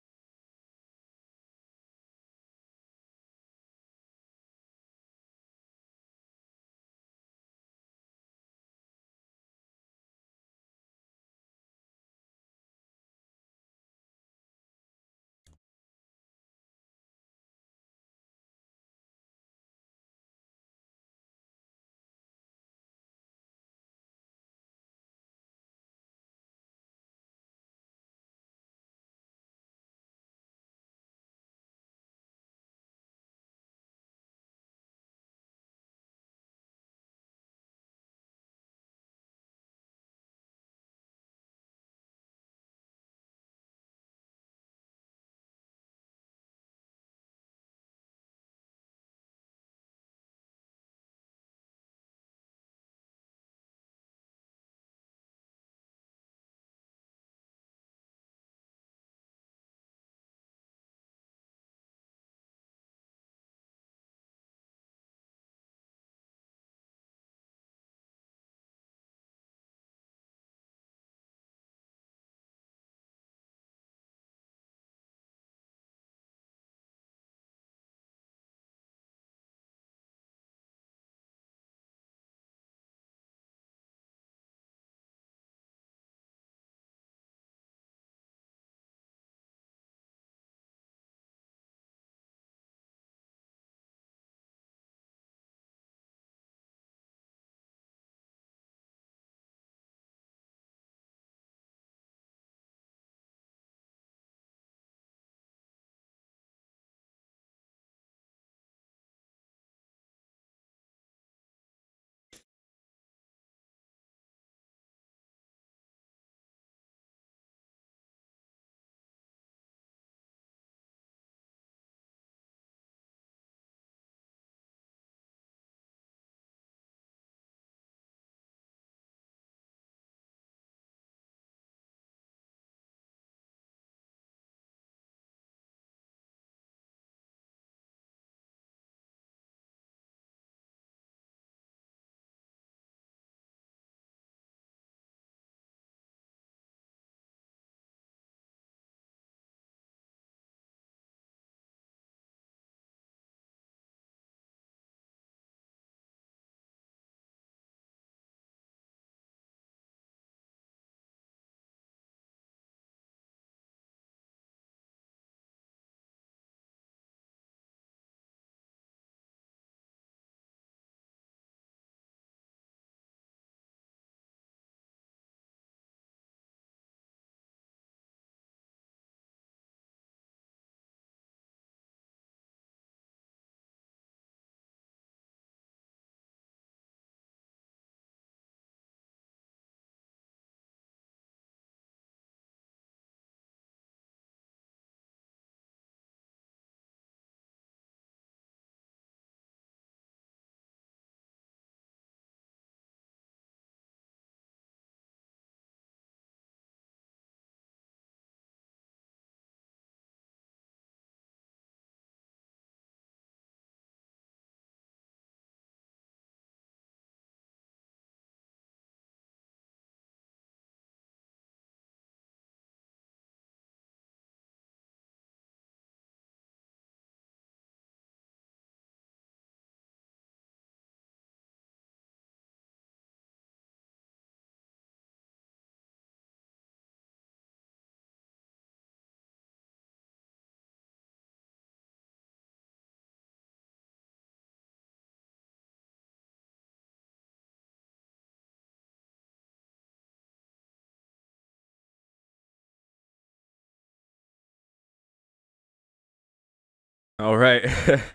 All right.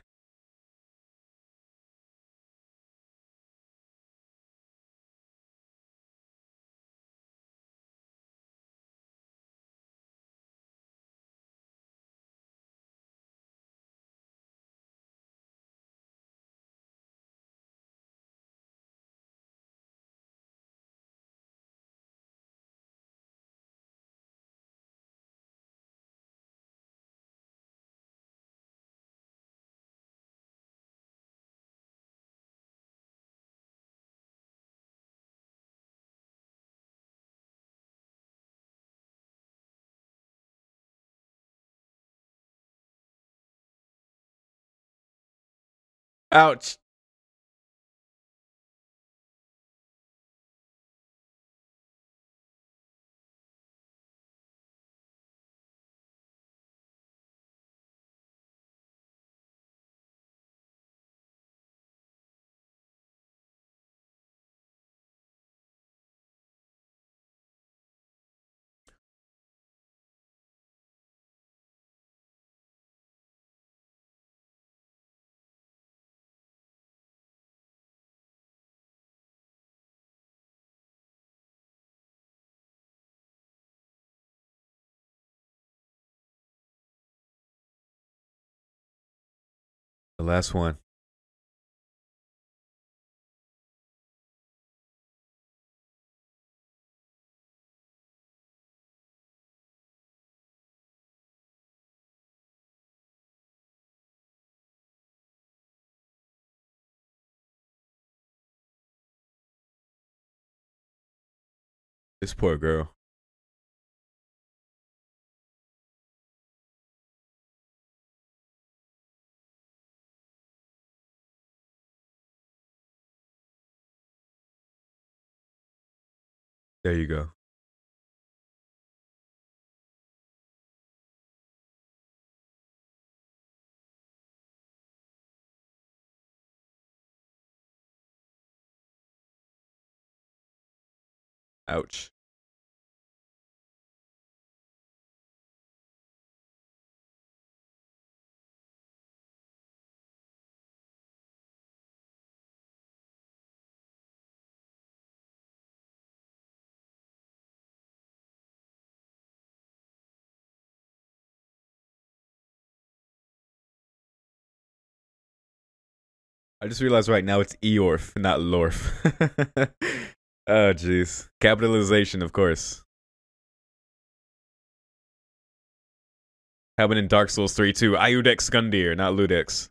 Ouch. Last one. This poor girl. There you go. Ouch. I just realized right now it's Iorph, not Lorf. oh, jeez. Capitalization, of course. Happened in Dark Souls 3 too. Iudex Gundyr, not Ludex.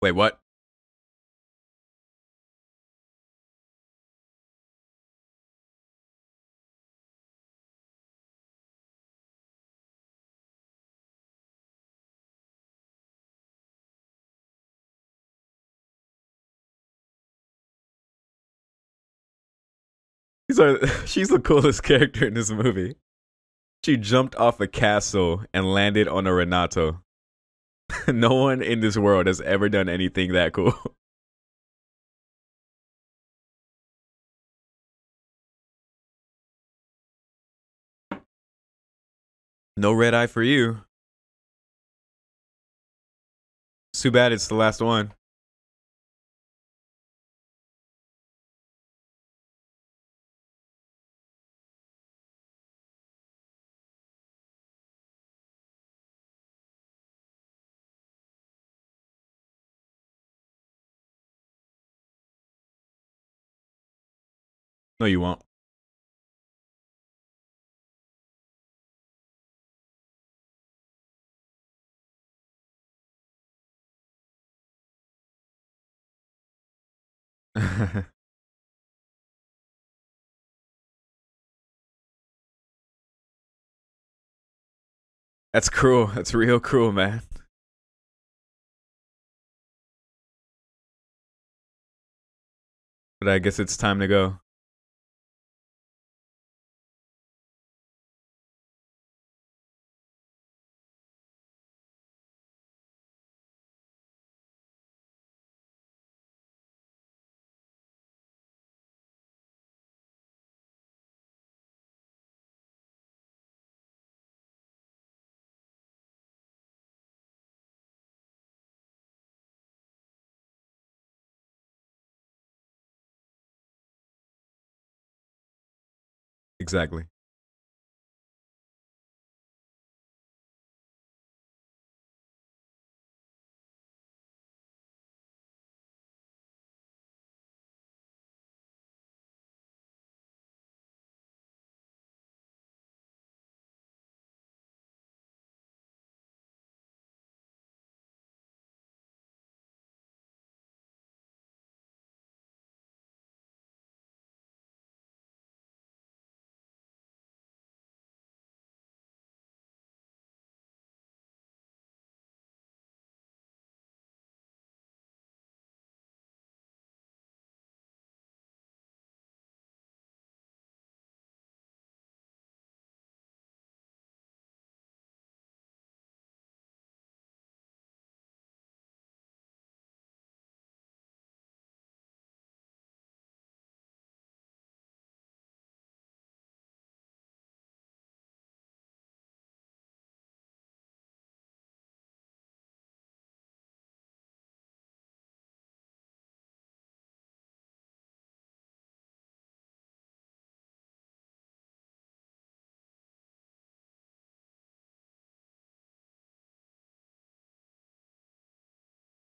Wait, what? She's the coolest character in this movie. She jumped off a castle and landed on a Renato. no one in this world has ever done anything that cool. No red eye for you. too bad it's the last one. No, you won't. That's cruel. That's real cruel, man. But I guess it's time to go. Exactly.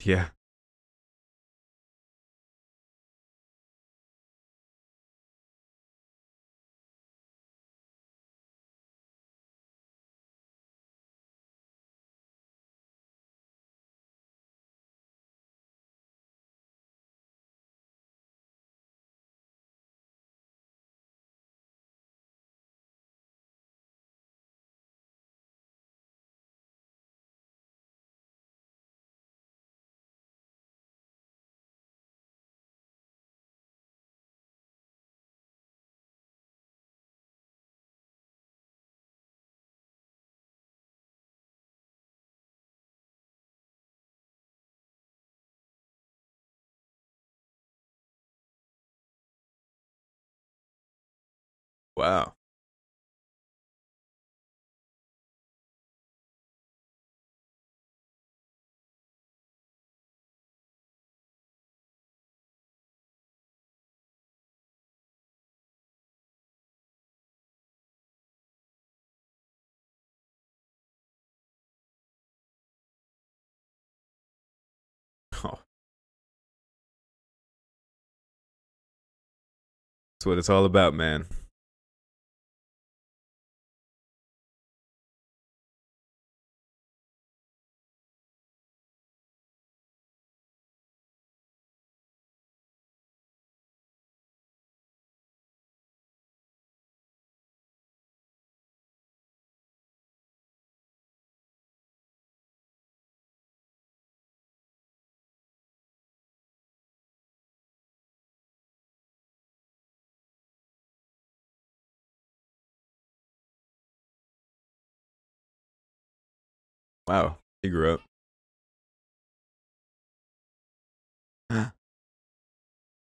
Yeah. Wow. Oh. That's what it's all about, man. Wow. He grew up.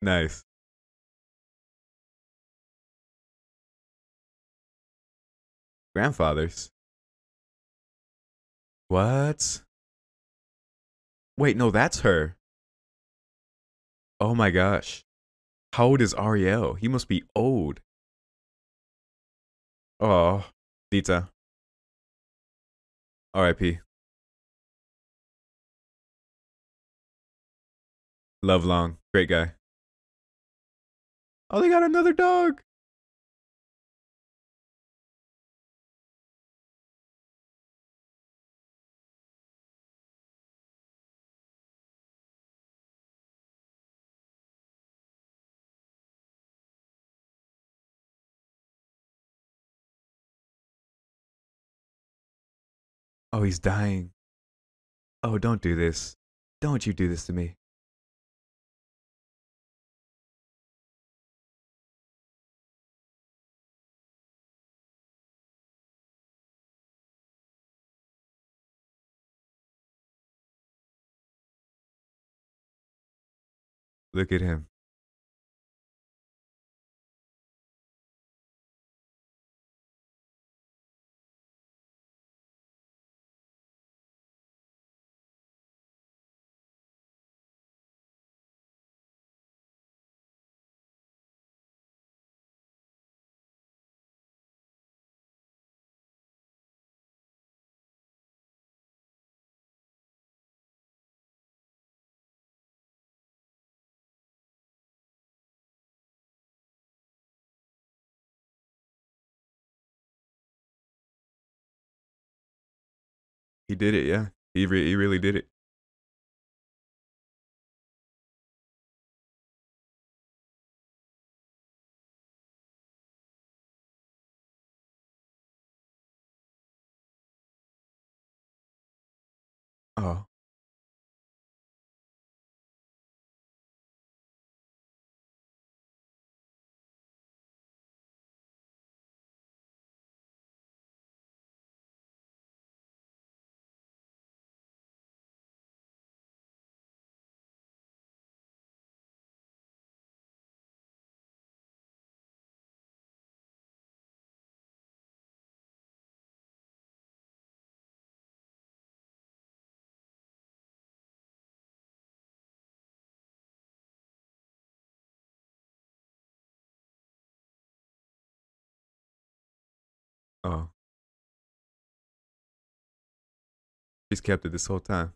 nice. Grandfathers. What? Wait, no, that's her. Oh my gosh. How old is Ariel? He must be old. Oh, Dita. R.I.P. Love Long. Great guy. Oh, they got another dog. Oh, he's dying. Oh, don't do this. Don't you do this to me. Look at him. He did it, yeah. He re- he really did it. Oh. Oh. He's kept it this whole time.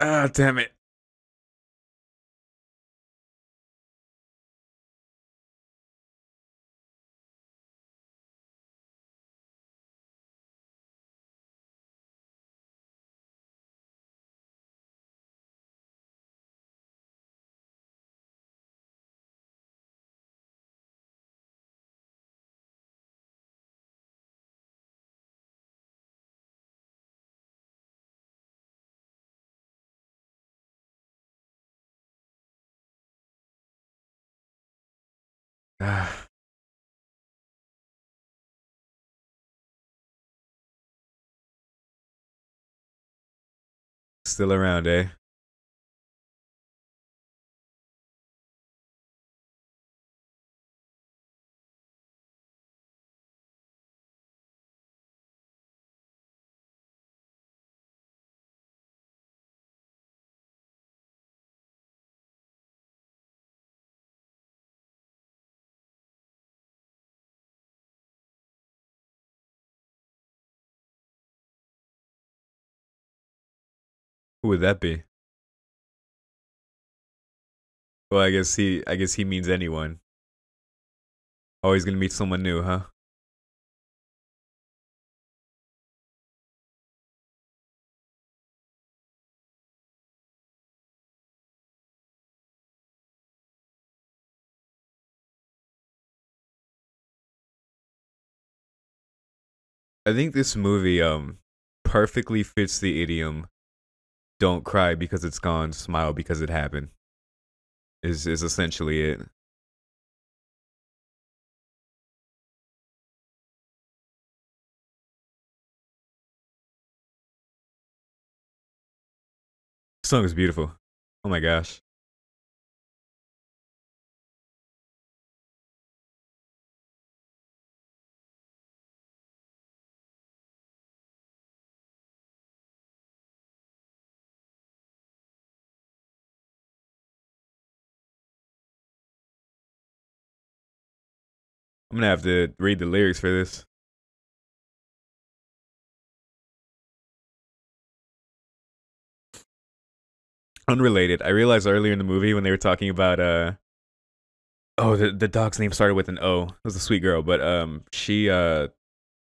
Ah, damn it. Ah. Still around, eh? Who would that be? Well, I guess he I guess he means anyone. Always gonna meet someone new, huh? I think this movie um perfectly fits the idiom don't cry because it's gone, smile because it happened. Is is essentially it. The song is beautiful. Oh my gosh. I'm gonna have to read the lyrics for this. Unrelated. I realized earlier in the movie when they were talking about uh oh the the dog's name started with an O. It was a sweet girl, but um she uh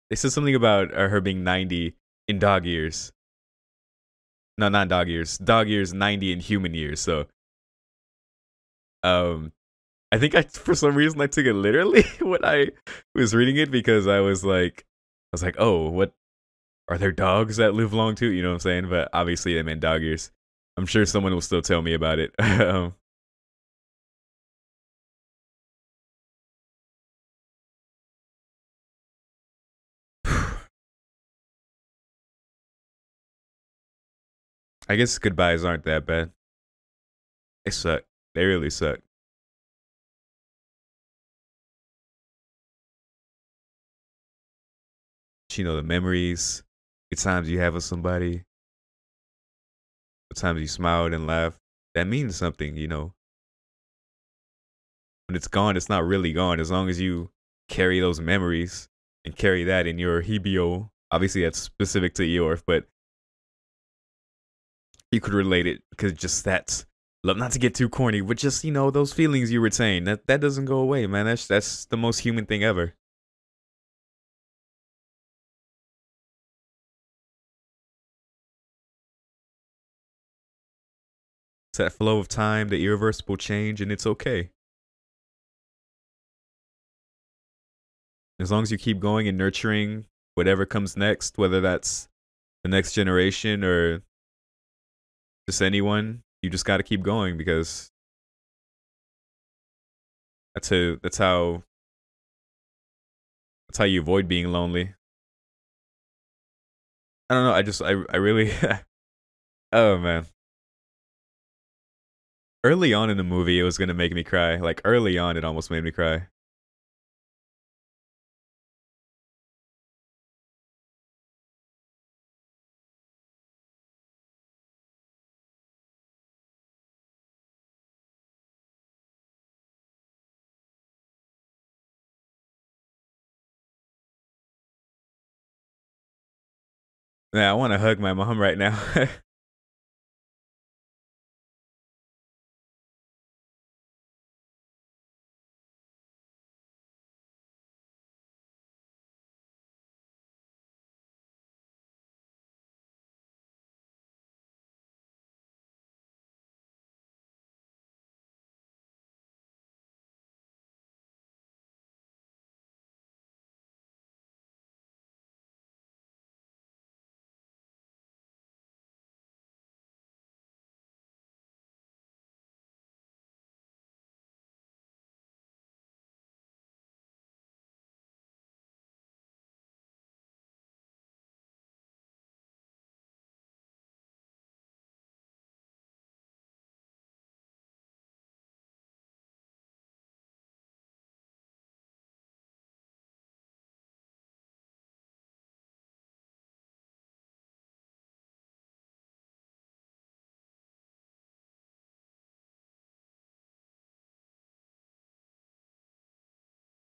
they said something about uh, her being 90 in dog years. No, not dog years. Dog years 90 in human years. So um I think I for some reason I took it literally when I was reading it because I was like I was like, "Oh, what are there dogs that live long too?" You know what I'm saying? But obviously they meant dog years. I'm sure someone will still tell me about it. um, I guess goodbyes aren't that bad. They suck. They really suck. You know the memories, the times you have with somebody, the times you smiled and laughed. That means something, you know. When it's gone, it's not really gone. As long as you carry those memories and carry that in your Hibio. Obviously, that's specific to Iorph, but you could relate it because just that's love. Not to get too corny, but just you know those feelings you retain. That that doesn't go away, man. That's that's the most human thing ever. It's that flow of time, the irreversible change, and it's okay. As long as you keep going and nurturing whatever comes next, whether that's the next generation or just anyone, you just got to keep going because that's how that's how that's how you avoid being lonely. I don't know. I just I I really oh man early on in the movie it was gonna make me cry. Like early on it almost made me cry. Yeah, I want to hug my mom right now.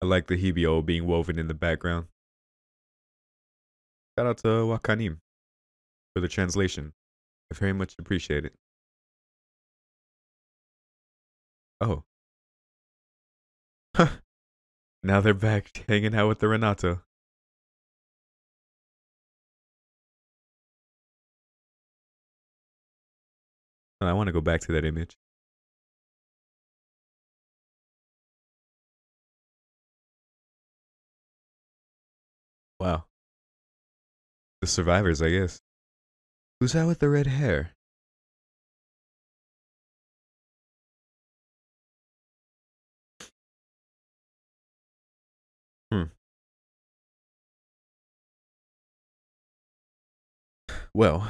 I like the Hibio being woven in the background. Shout out to Wakanim for the translation. I very much appreciate it. Oh. now they're back hanging out with the Renato. And I want to go back to that image. Wow. The survivors, I guess. Who's that with the red hair? Hmm. Well,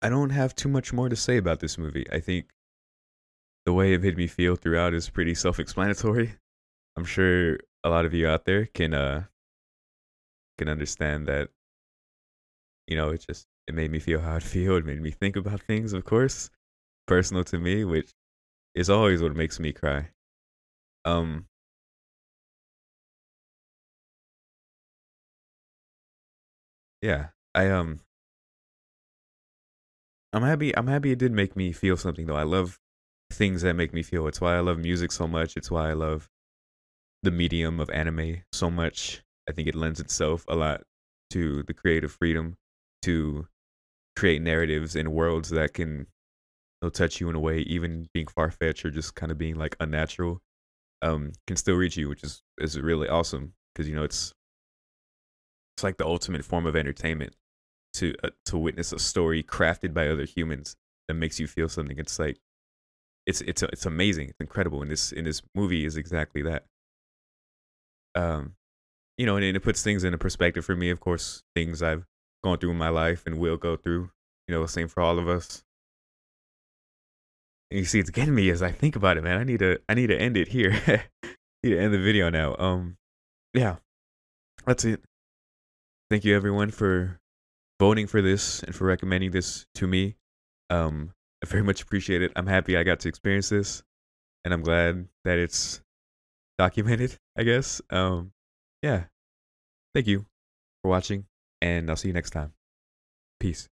I don't have too much more to say about this movie. I think the way it made me feel throughout is pretty self-explanatory. I'm sure a lot of you out there can uh can understand that you know, it just it made me feel how I feel. It made me think about things, of course, personal to me, which is always what makes me cry. Um Yeah, I um I'm happy I'm happy it did make me feel something though. I love things that make me feel. It's why I love music so much. It's why I love the medium of anime so much. I think it lends itself a lot to the creative freedom to create narratives and worlds that can they'll touch you in a way, even being far fetched or just kind of being like unnatural, um, can still reach you, which is is really awesome because you know it's it's like the ultimate form of entertainment to uh, to witness a story crafted by other humans that makes you feel something. It's like it's it's it's amazing, it's incredible, and this in this movie is exactly that. Um, you know, and, and it puts things into perspective for me. Of course, things I've gone through in my life and will go through. You know, same for all of us. And you see, it's getting me as I think about it, man. I need to, I need to end it here. need to end the video now. Um, yeah, that's it. Thank you everyone for voting for this and for recommending this to me. Um, I very much appreciate it. I'm happy I got to experience this, and I'm glad that it's documented. I guess. Um, yeah. Thank you for watching and I'll see you next time. Peace.